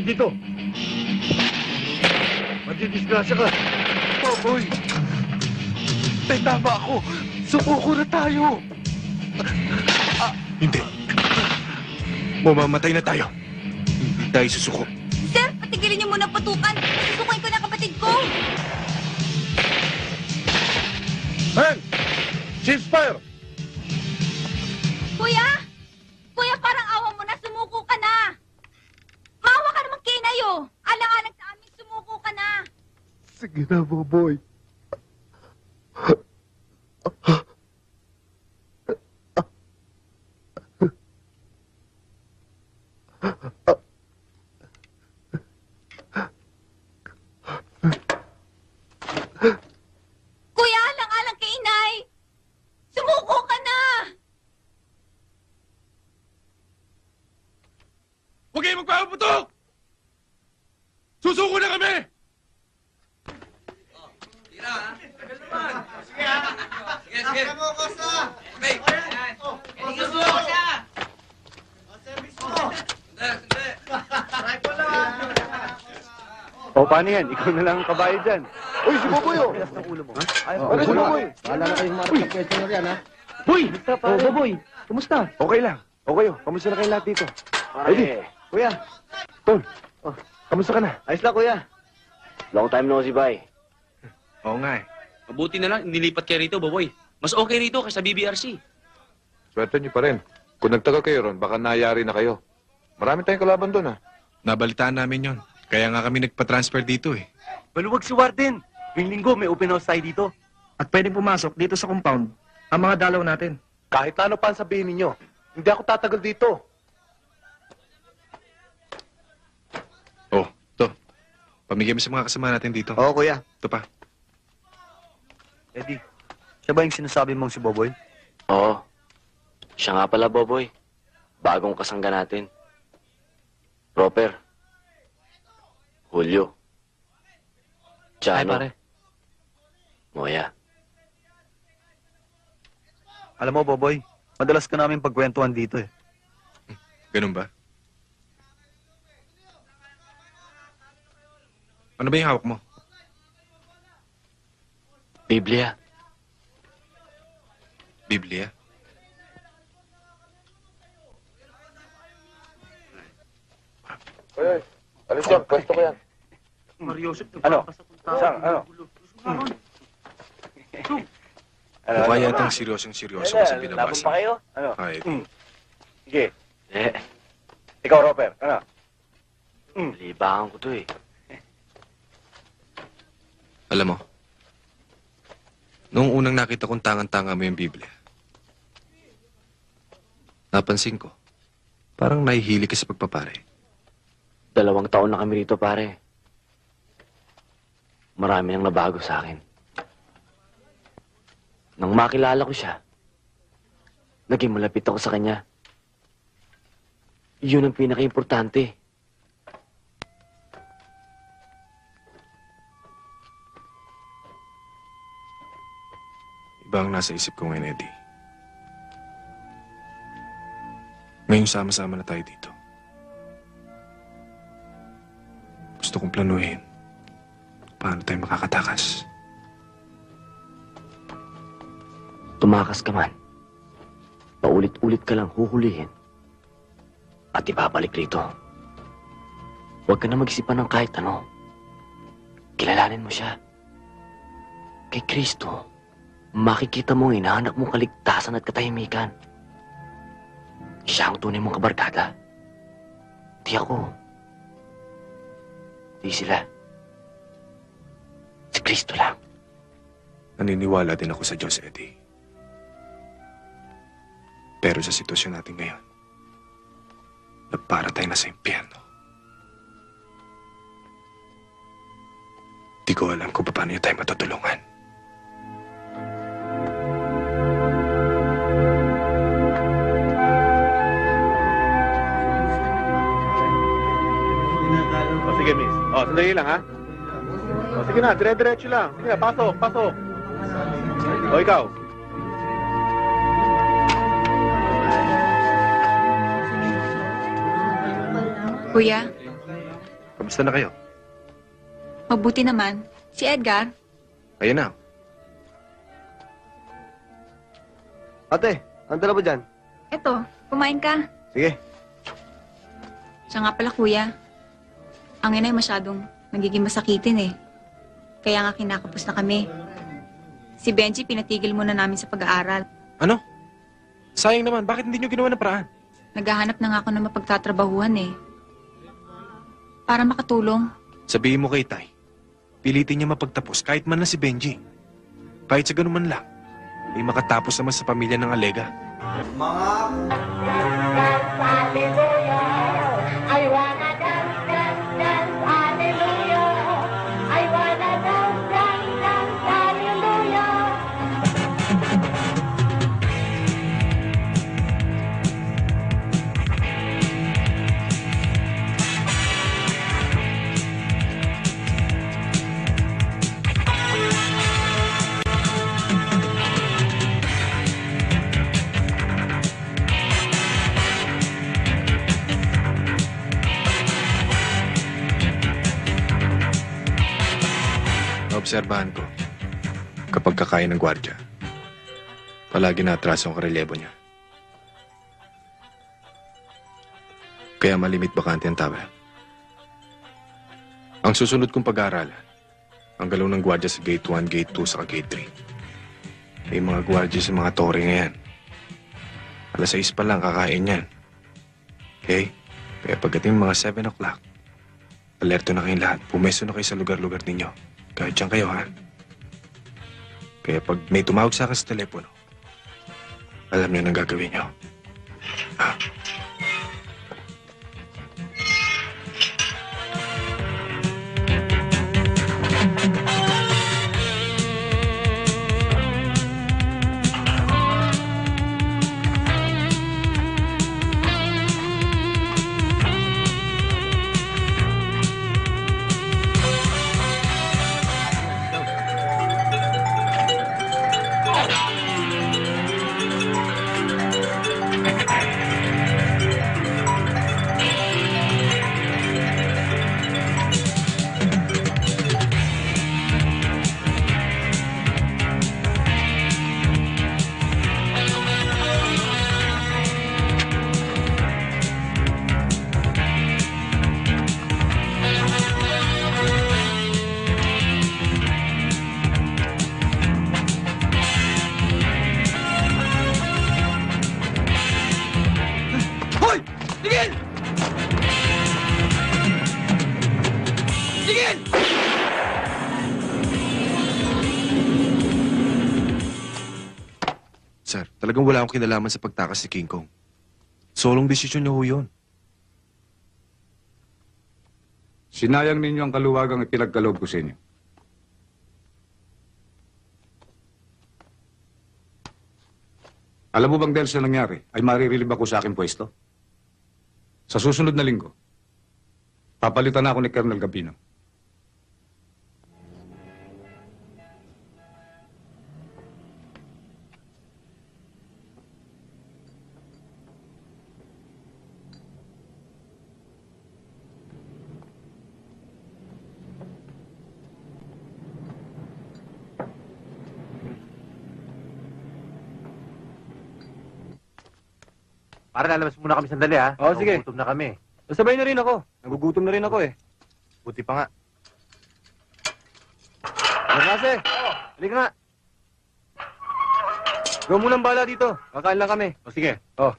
Dito! Madidisgrasya ka! Boboy! Tay, tama ako! Sumuko na tayo! Hindi. Mamamatay na tayo. Hindi tayo susuko. Sir, patigilin niyo muna patukan. Susukuin ko na kapatid ko. Hey! Ceasefire! Kuya! Kuya, parang awa mo na. Sumuko ka na. Maawa ka naman kay Inayo. Alang-alang sa amin, sumuko ka na. Sige na, Boboy. Kuya, alang-alang kay Inay. Sumuko ka na. Huwag kayong magpapaputok! Susuko na kami! Sige, sige. mo, Costa! Okay. Iligas mo, Costa! Service mo! Sandali, O, paano yan? Ikaw na lang ang kabayo dyan. Uy, si Boboy oh! Ha? Ano si Boboy? Wala na kayong humarap ng pensioner yan, ha? Boy! Oh, Boboy! Kumusta? Okay lang. Okay oh. Kamusta na kayo lahat dito? Eddie. Kuya, Tol. Oh, kamusta ka na? ayos lang kuya. long time no si Bay. Oo nga eh. Mabuti na lang, nilipat kayo rito, Boboy. Mas okay rito kaysa BBRC. Swerte niyo pa rin. Kung nagtagal kayo ron, baka nayari na kayo. Marami tayong kalaban doon ah. Nabalitaan namin yon. Kaya nga kami nagpa-transfer dito eh. Maluwag si Warden. Yung linggo, may open house tayo dito. At pwedeng pumasok dito sa compound ang mga dalaw natin. Kahit ano pa ang sabihin ninyo, hindi ako tatagal dito. Oh, to. Pamigay mo sa mga kasama natin dito. Oo, kuya. Ito pa. Eddie, siya ba yung sinasabi mong si Boboy? Oo. Siya nga pala, Boboy. Bagong kasangga natin. Proper. Julio. Chano. pare. Moya. Alam mo, Boboy, madalas ka namin pagkwentuhan dito eh. Ganun ba? Ano ba yung hawak mo? Biblia. Biblia? Oy, alis yan. Pwesto ko yan. Mario, Ano? Saan? Ano? Mukha yatang seryosong seryoso ko sa binabasa. pa kayo? Ano? Ay, Sige. Eh, Ikaw, Roper. Ano? libangan ko to eh. alam mo, noong unang nakita kong tangan-tanga mo yung Biblia, napansin ko, parang nahihili ka sa pagpapare. Dalawang taon na kami rito, pare. Marami nang nabago sa akin. Nang makilala ko siya, naging malapit ako sa kanya. Yun ang pinaka-importante. Iba ang nasa isip ko ngayon, Eddie. Ngayon sama-sama na tayo dito. Gusto kong planuhin paano tayo makakatakas. Tumakas ka man. Paulit-ulit ka lang huhulihin. At ibabalik rito. Huwag ka na mag-isipan ng kahit ano. Kilalanin mo siya. Kay Kristo, makikita mo ang hinahanap mong kaligtasan at katahimikan. Siya ang tunay mong kabarkada. Di ako. Di sila. Si Kristo lang. Naniniwala din ako sa Diyos, Eddie. Pero sa sitwasyon natin ngayon, na para tayo nasa impyerno. Di ko alam kung paano tayo matutulungan. Sige, miss. O, sandali lang, ha? O, sige na, dire-diretso lang. Sige na, pasok, pasok. O, ikaw. Kuya, Kamusta na kayo? mabuti naman. Si Edgar, Ayun na. Ate, ang dala mo dyan? eto, kumain ka. Sige. Siya nga pala, kuya. Ang inay masyadong nagiging masakitin eh. Kaya nga kinakapos na kami. Si Benji, pinatigil muna namin sa pag-aaral. Ano? Sayang naman, bakit hindi niyo ginawa ng paraan? Naghahanap na nga ako ng mapagtatrabahuhan eh. Para makatulong. Sabihin mo kay Tay, pilitin niya mapagtapos kahit man lang si Benji. Kahit sa ganun man lang, ay makatapos naman sa pamilya ng Alega. I Naobserbahan ko, kapag kakain ng gwardya, Palagi na-atraso ang karelyebo niya. Kaya malimit bakante ang tower. Ang susunod kong pag-aaralan, ang galaw ng gwardiya sa Gate 1, Gate 2, saka Gate 3. May mga gwardiya sa mga tore ngayon. Alas 6 pa lang kakain yan. Okay? Kaya pagdating mga 7 o'clock, alerto na kayong lahat. Pumeso na kayo sa lugar-lugar ninyo. Kahit dyan kayo, ha? Kaya pag may tumawag sa akin sa telepono, alam niyo nang gagawin niyo. Hoy! Talagang wala akong kinalaman sa pagtakas ni King Kong. Solong desisyon niyo ho yun. Sinayang ninyo ang kaluwagang ipinagkaloob ko sa inyo. Alam mo bang dahil sa nangyari, ay maririlib ako sa aking pwesto? Sa susunod na linggo, papalitan na ako ni Colonel Gabino. Para lalabas muna kami sandali, ha? Oo, sige. Nagugutom na kami. Sabay na rin ako. Nagugutom na rin ako eh. Buti pa nga. Marase! Halika nga. Ikaw munang bala dito. Kakain lang kami. O sige. Oh.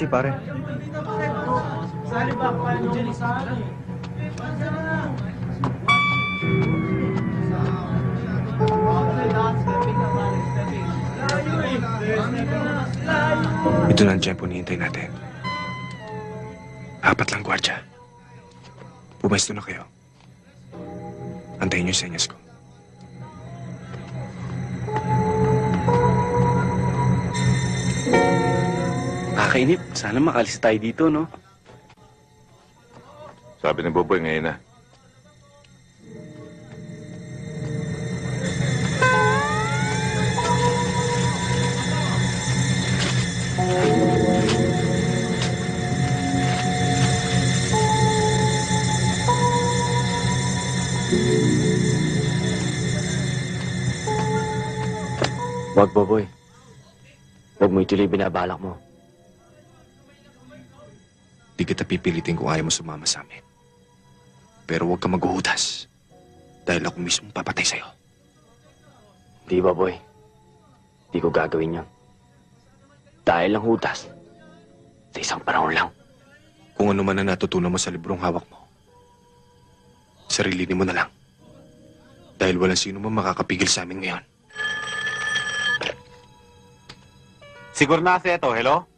Yossi pare. Ito na ang tiyempo nihintay natin. Apat lang gwardya. Pumesto na kayo. Antayin niyo senyas ko. Nakakainip. Sana makalis tayo dito, no? Sabi ni Boboy ngayon na. Wag, Boboy. Huwag mo ituloy binabalak mo. Di kita pipilitin kung ayaw mo sumama sa amin. Pero huwag ka maghuhudas. Dahil ako mismo papatay sa'yo. Di, Boboy. Di ko gagawin yun. Dahil lang hudas. Sa isang panahon lang. Kung ano man na natutunan mo sa librong hawak mo, sarilinin mo na lang. Dahil walang sino man makakapigil sa amin ngayon. Siguro na ito, hello?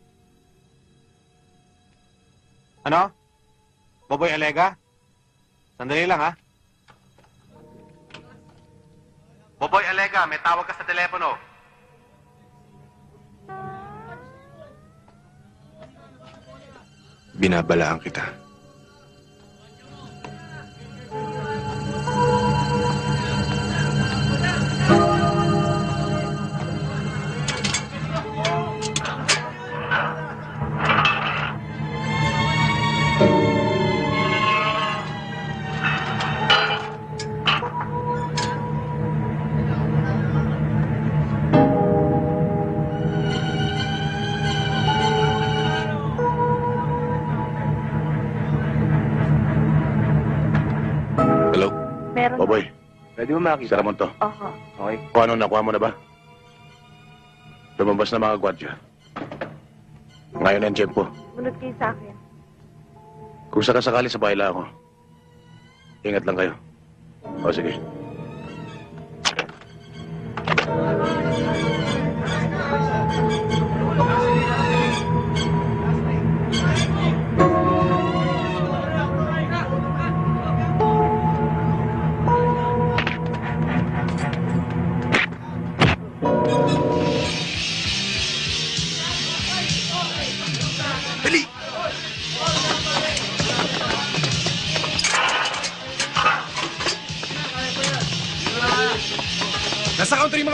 Ano? Boboy Alega? Sandali lang, ha? Boboy Alega, may tawag ka sa telepono. Binabalaan kita. Pwede mo makita? Sara mo to. Oho. Okay. Kung ano, nakuha mo na ba? Lumabas na mga gwardiya. Ngayon ang tiyempo. Munod kayo sa akin. Kung sakasakali sa bahay lang ako, ingat lang kayo. O sige.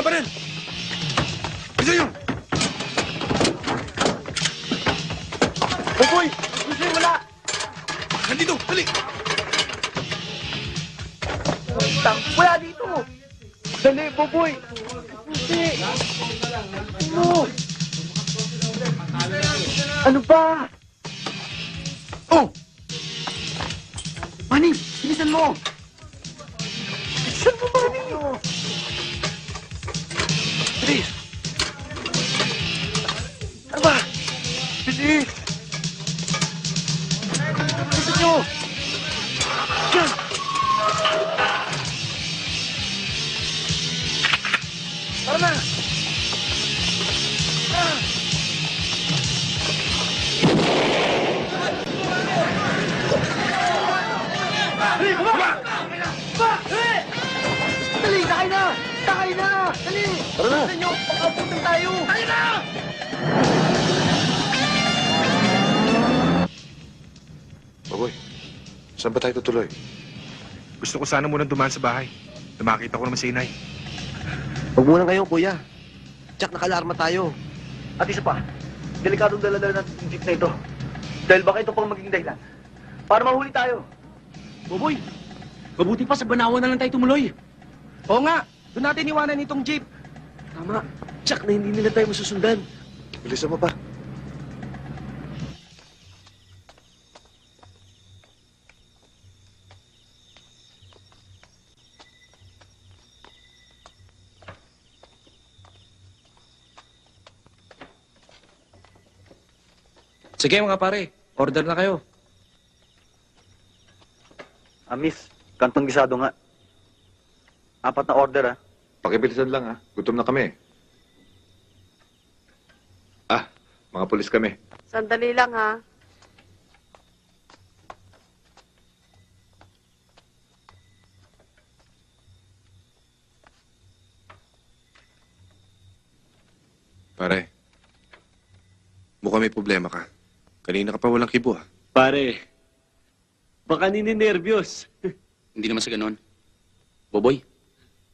Nasa counter na! Dali! Tara na! Bilisan nyo! Pagkapuntan tayo! Tayo na! Baboy, saan ba tayo tutuloy? Gusto ko sana muna dumaan sa bahay. Na makita ko naman si inay. Huwag muna kayo, kuya. Tsak, nakalarma tayo. At isa pa, delikadong dala-dala natin yung jeep na ito. Dahil baka ito pang maging dahilan. Para mahuli tayo. Boboy, mabuti pa sa Banawan na lang tayo tumuloy. Oo nga, doon natin iwanan itong jeep. Tama. Tsak na hindi nila tayo masusundan. Bilisan mo pa. Sige mga pare, order na kayo. Ah, miss, kantong gisado nga. Apat na order, ah. Pakibilisan lang, ha? Gutom na kami. Ah, mga pulis kami. Sandali lang ha. Pare, mukhang may problema ka. Kanina ka pa walang kibo, ha? Pare, baka nininervyos. Hindi naman sa ganon. Boboy,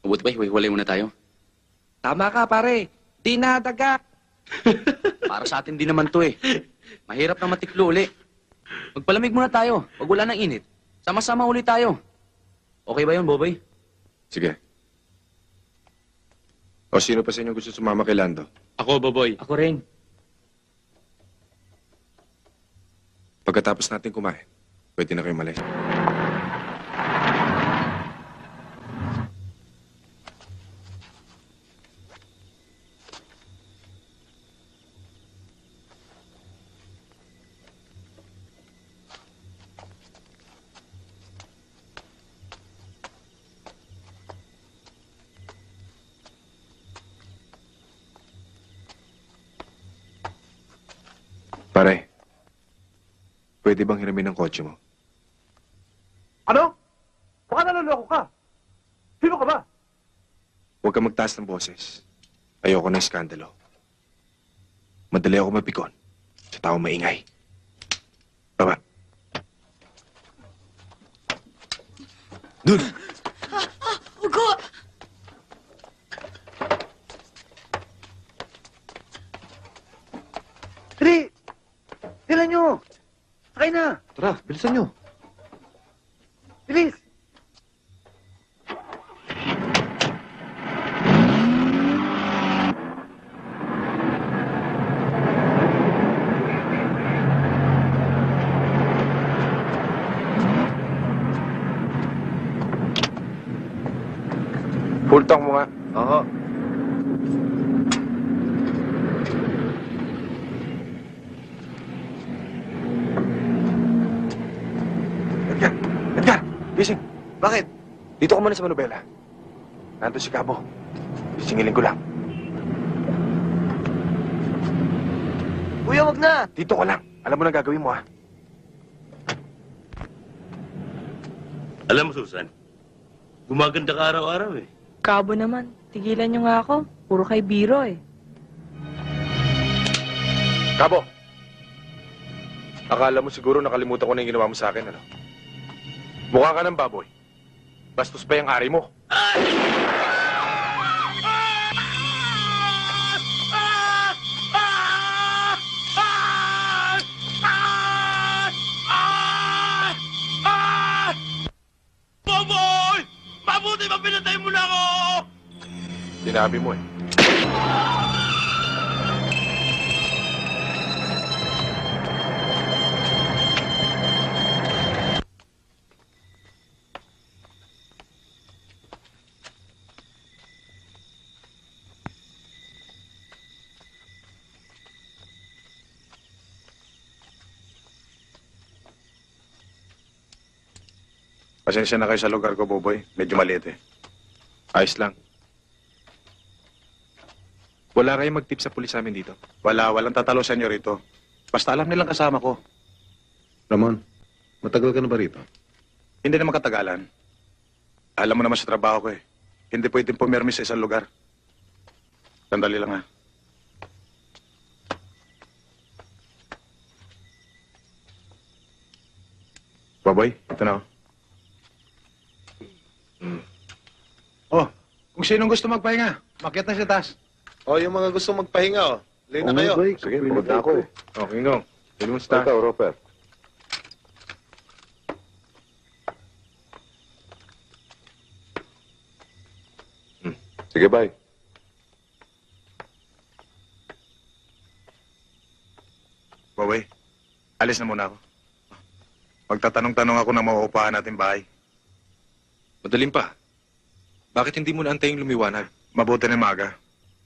mabuti pa, hiwa-hiwalay muna tayo. Tama ka pare, di nadaga. Para sa atin din naman to eh. Mahirap na matiklo uli. Magpalamig muna tayo, pag wala ng init. Sama-sama uli tayo. Okay ba yun, Boboy? Sige. O sino pa sa inyo gusto sumama kay Lando? Ako, Boboy. Ako rin. Pagkatapos natin kumain, pwede na kayo malis. Pare, pwede bang hiramin ang kotse mo? Ano? Baka naloloko ka. Sino ka ba? Huwag kang magtaas ng boses. Ayoko ng skandalo. Madali ako mapikon sa tao maingay. Baba. Dun! Ugo! Dali! Na! Tara, bilisan nyo. Bilis! Full tank mo nga. Oo. Edgar! Edgar! Gising! Bakit? Dito ka muna sa Manubela. Nandun si Cabo. Singilin ko lang. Kuya, wag na! Dito ka lang. Alam mo na gagawin mo, ha? Alam mo, Susan, gumaganda ka araw-araw eh. Kabo naman. Tigilan niyo nga ako. Puro kay biro eh. Cabo! Akala mo siguro nakalimutan ko na yung ginawa mo sa akin, ano? Mukha ka ng baboy. Bastos pa yung ari mo. Boboy! Mabuti ba pinatay mo na ako? Sinabi mo, eh. Pasensya na kayo sa lugar ko, Boboy. Medyo maliit eh. Ayos lang. Wala kayong mag-tip sa pulis namin dito? Wala, walang tatalo sa inyo rito. Basta alam nilang kasama ko. Ramon, matagal ka na ba rito? Hindi naman katagalan. Alam mo naman sa trabaho ko eh. Hindi pwedeng pumirmi sa isang lugar. Sandali lang ha. Baboy, ito na oh. Oh, kung sinong gusto magpahinga, makiat na sa taas. O, yung mga gusto magpahinga, oh. Late na kayo. Sige, pagod na ako eh. Okay, Ngong. Kumusta? Ikaw, Robert. Sige, bye. Baboy, alis na muna ako. Magtatanong-tanong ako ng mauupahan natin bahay. Madaling pa. Bakit hindi mo na antayin lumiwanag? Mabuti na maga.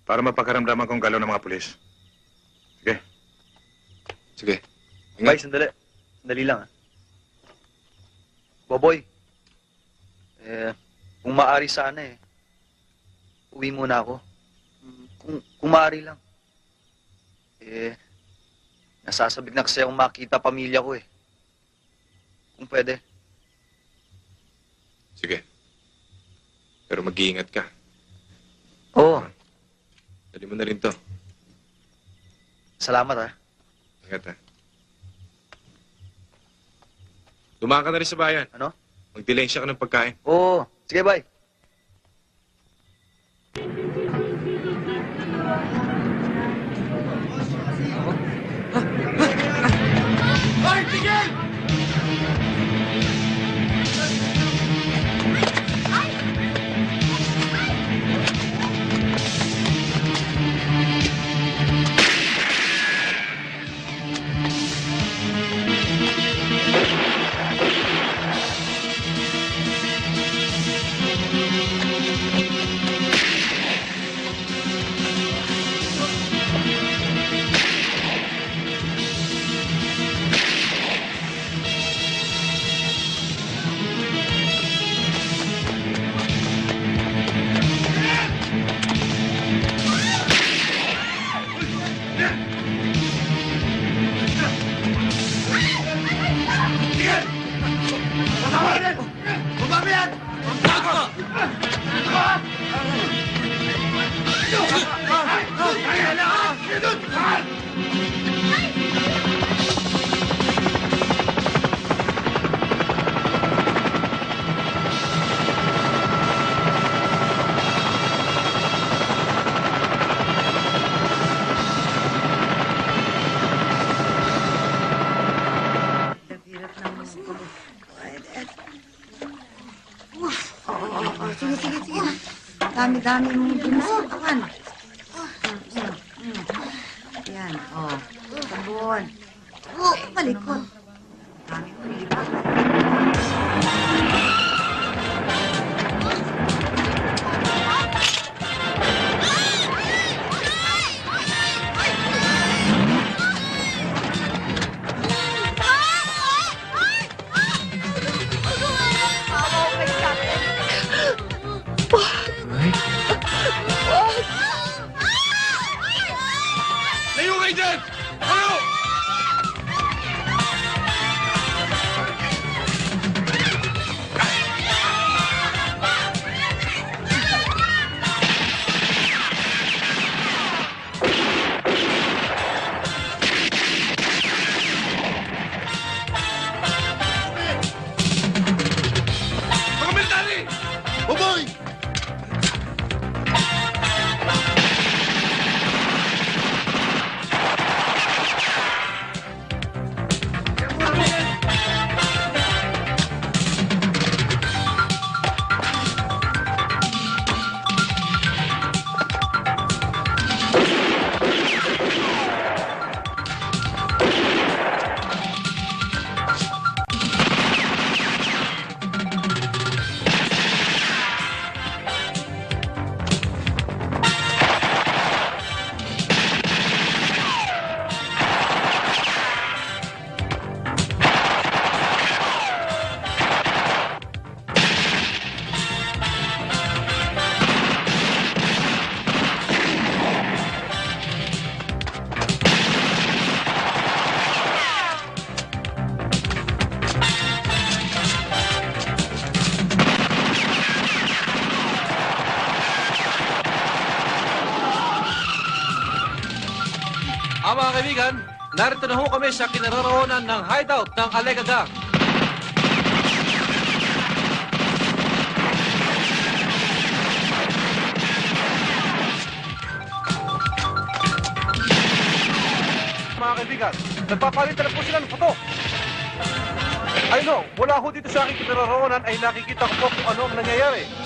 Para mapakaramdaman kong galaw ng mga pulis. Sige. Sige. Bay, sandali. Sandali lang, ah. Boboy. Eh, kung maaari sana eh. Uwi muna ako. Mm, Kung, kung maaari lang. Eh, nasasabik na kasi akong makita pamilya ko eh. Kung pwede. Sige. Pero mag-iingat ka. Oo. Dali mo na rin to. Salamat ah. Ingat ha. Dumaan ka na rin sa bayan. Ano? Magdilensya ka ng pagkain. Oo. Sige, bye. dan na ho kami sa kinaroroonan ng hideout ng Alega Gang. Mga kaibigan, nagpapalitan na po sila ng puto. Ay no, wala ho dito sa aking kinaroroonan ay nakikita ko po kung ano ang nangyayari.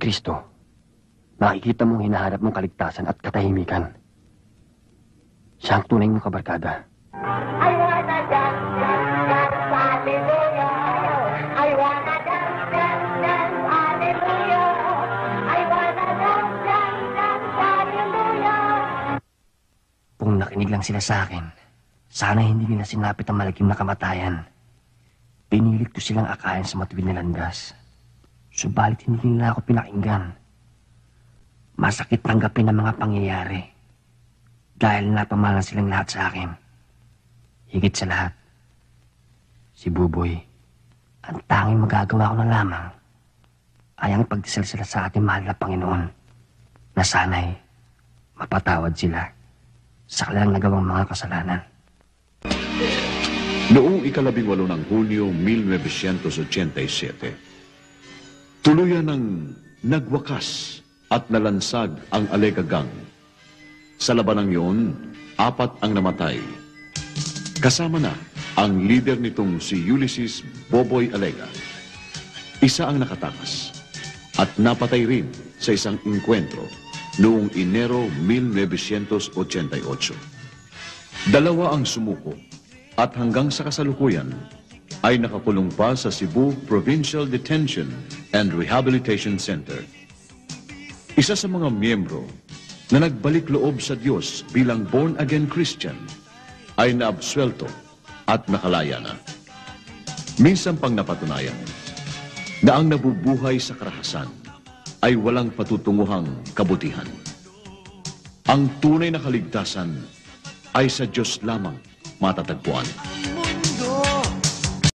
Kristo, makikita mong hinahanap mong kaligtasan at katahimikan. Siya ang tunay mong kabarkada. Kung nakinig lang sila sa akin, sana hindi nila sinapit ang malaking na kamatayan. Pinilit ko silang akayan sa matuwid na landas. Subalit hindi nila ako pinakinggan. Masakit tanggapin ang mga pangyayari. Dahil napamalan silang lahat sa akin. Higit sa lahat, si Buboy, ang tanging magagawa ko na lamang ay ang pagdasal sila sa ating mahal na Panginoon na sana'y mapatawad sila sa kanilang nagawang mga kasalanan. Noong ikalabing walo ng Hunyo 1987, tuluyan ng nagwakas at nalansag ang Alegagang. Sa labanang yun, apat ang namatay. Kasama na ang leader nitong si Ulysses Boboy Alega. Isa ang nakatakas at napatay rin sa isang inkwentro noong Enero 1988. Dalawa ang sumuko at hanggang sa kasalukuyan ay nakakulong pa sa Cebu Provincial Detention and Rehabilitation Center. Isa sa mga miyembro na nagbalik loob sa Diyos bilang born-again Christian ay naabswelto at nakalaya na. Minsan pang napatunayan na ang nabubuhay sa karahasan ay walang patutunguhang kabutihan. Ang tunay na kaligtasan ay sa Diyos lamang matatagpuan.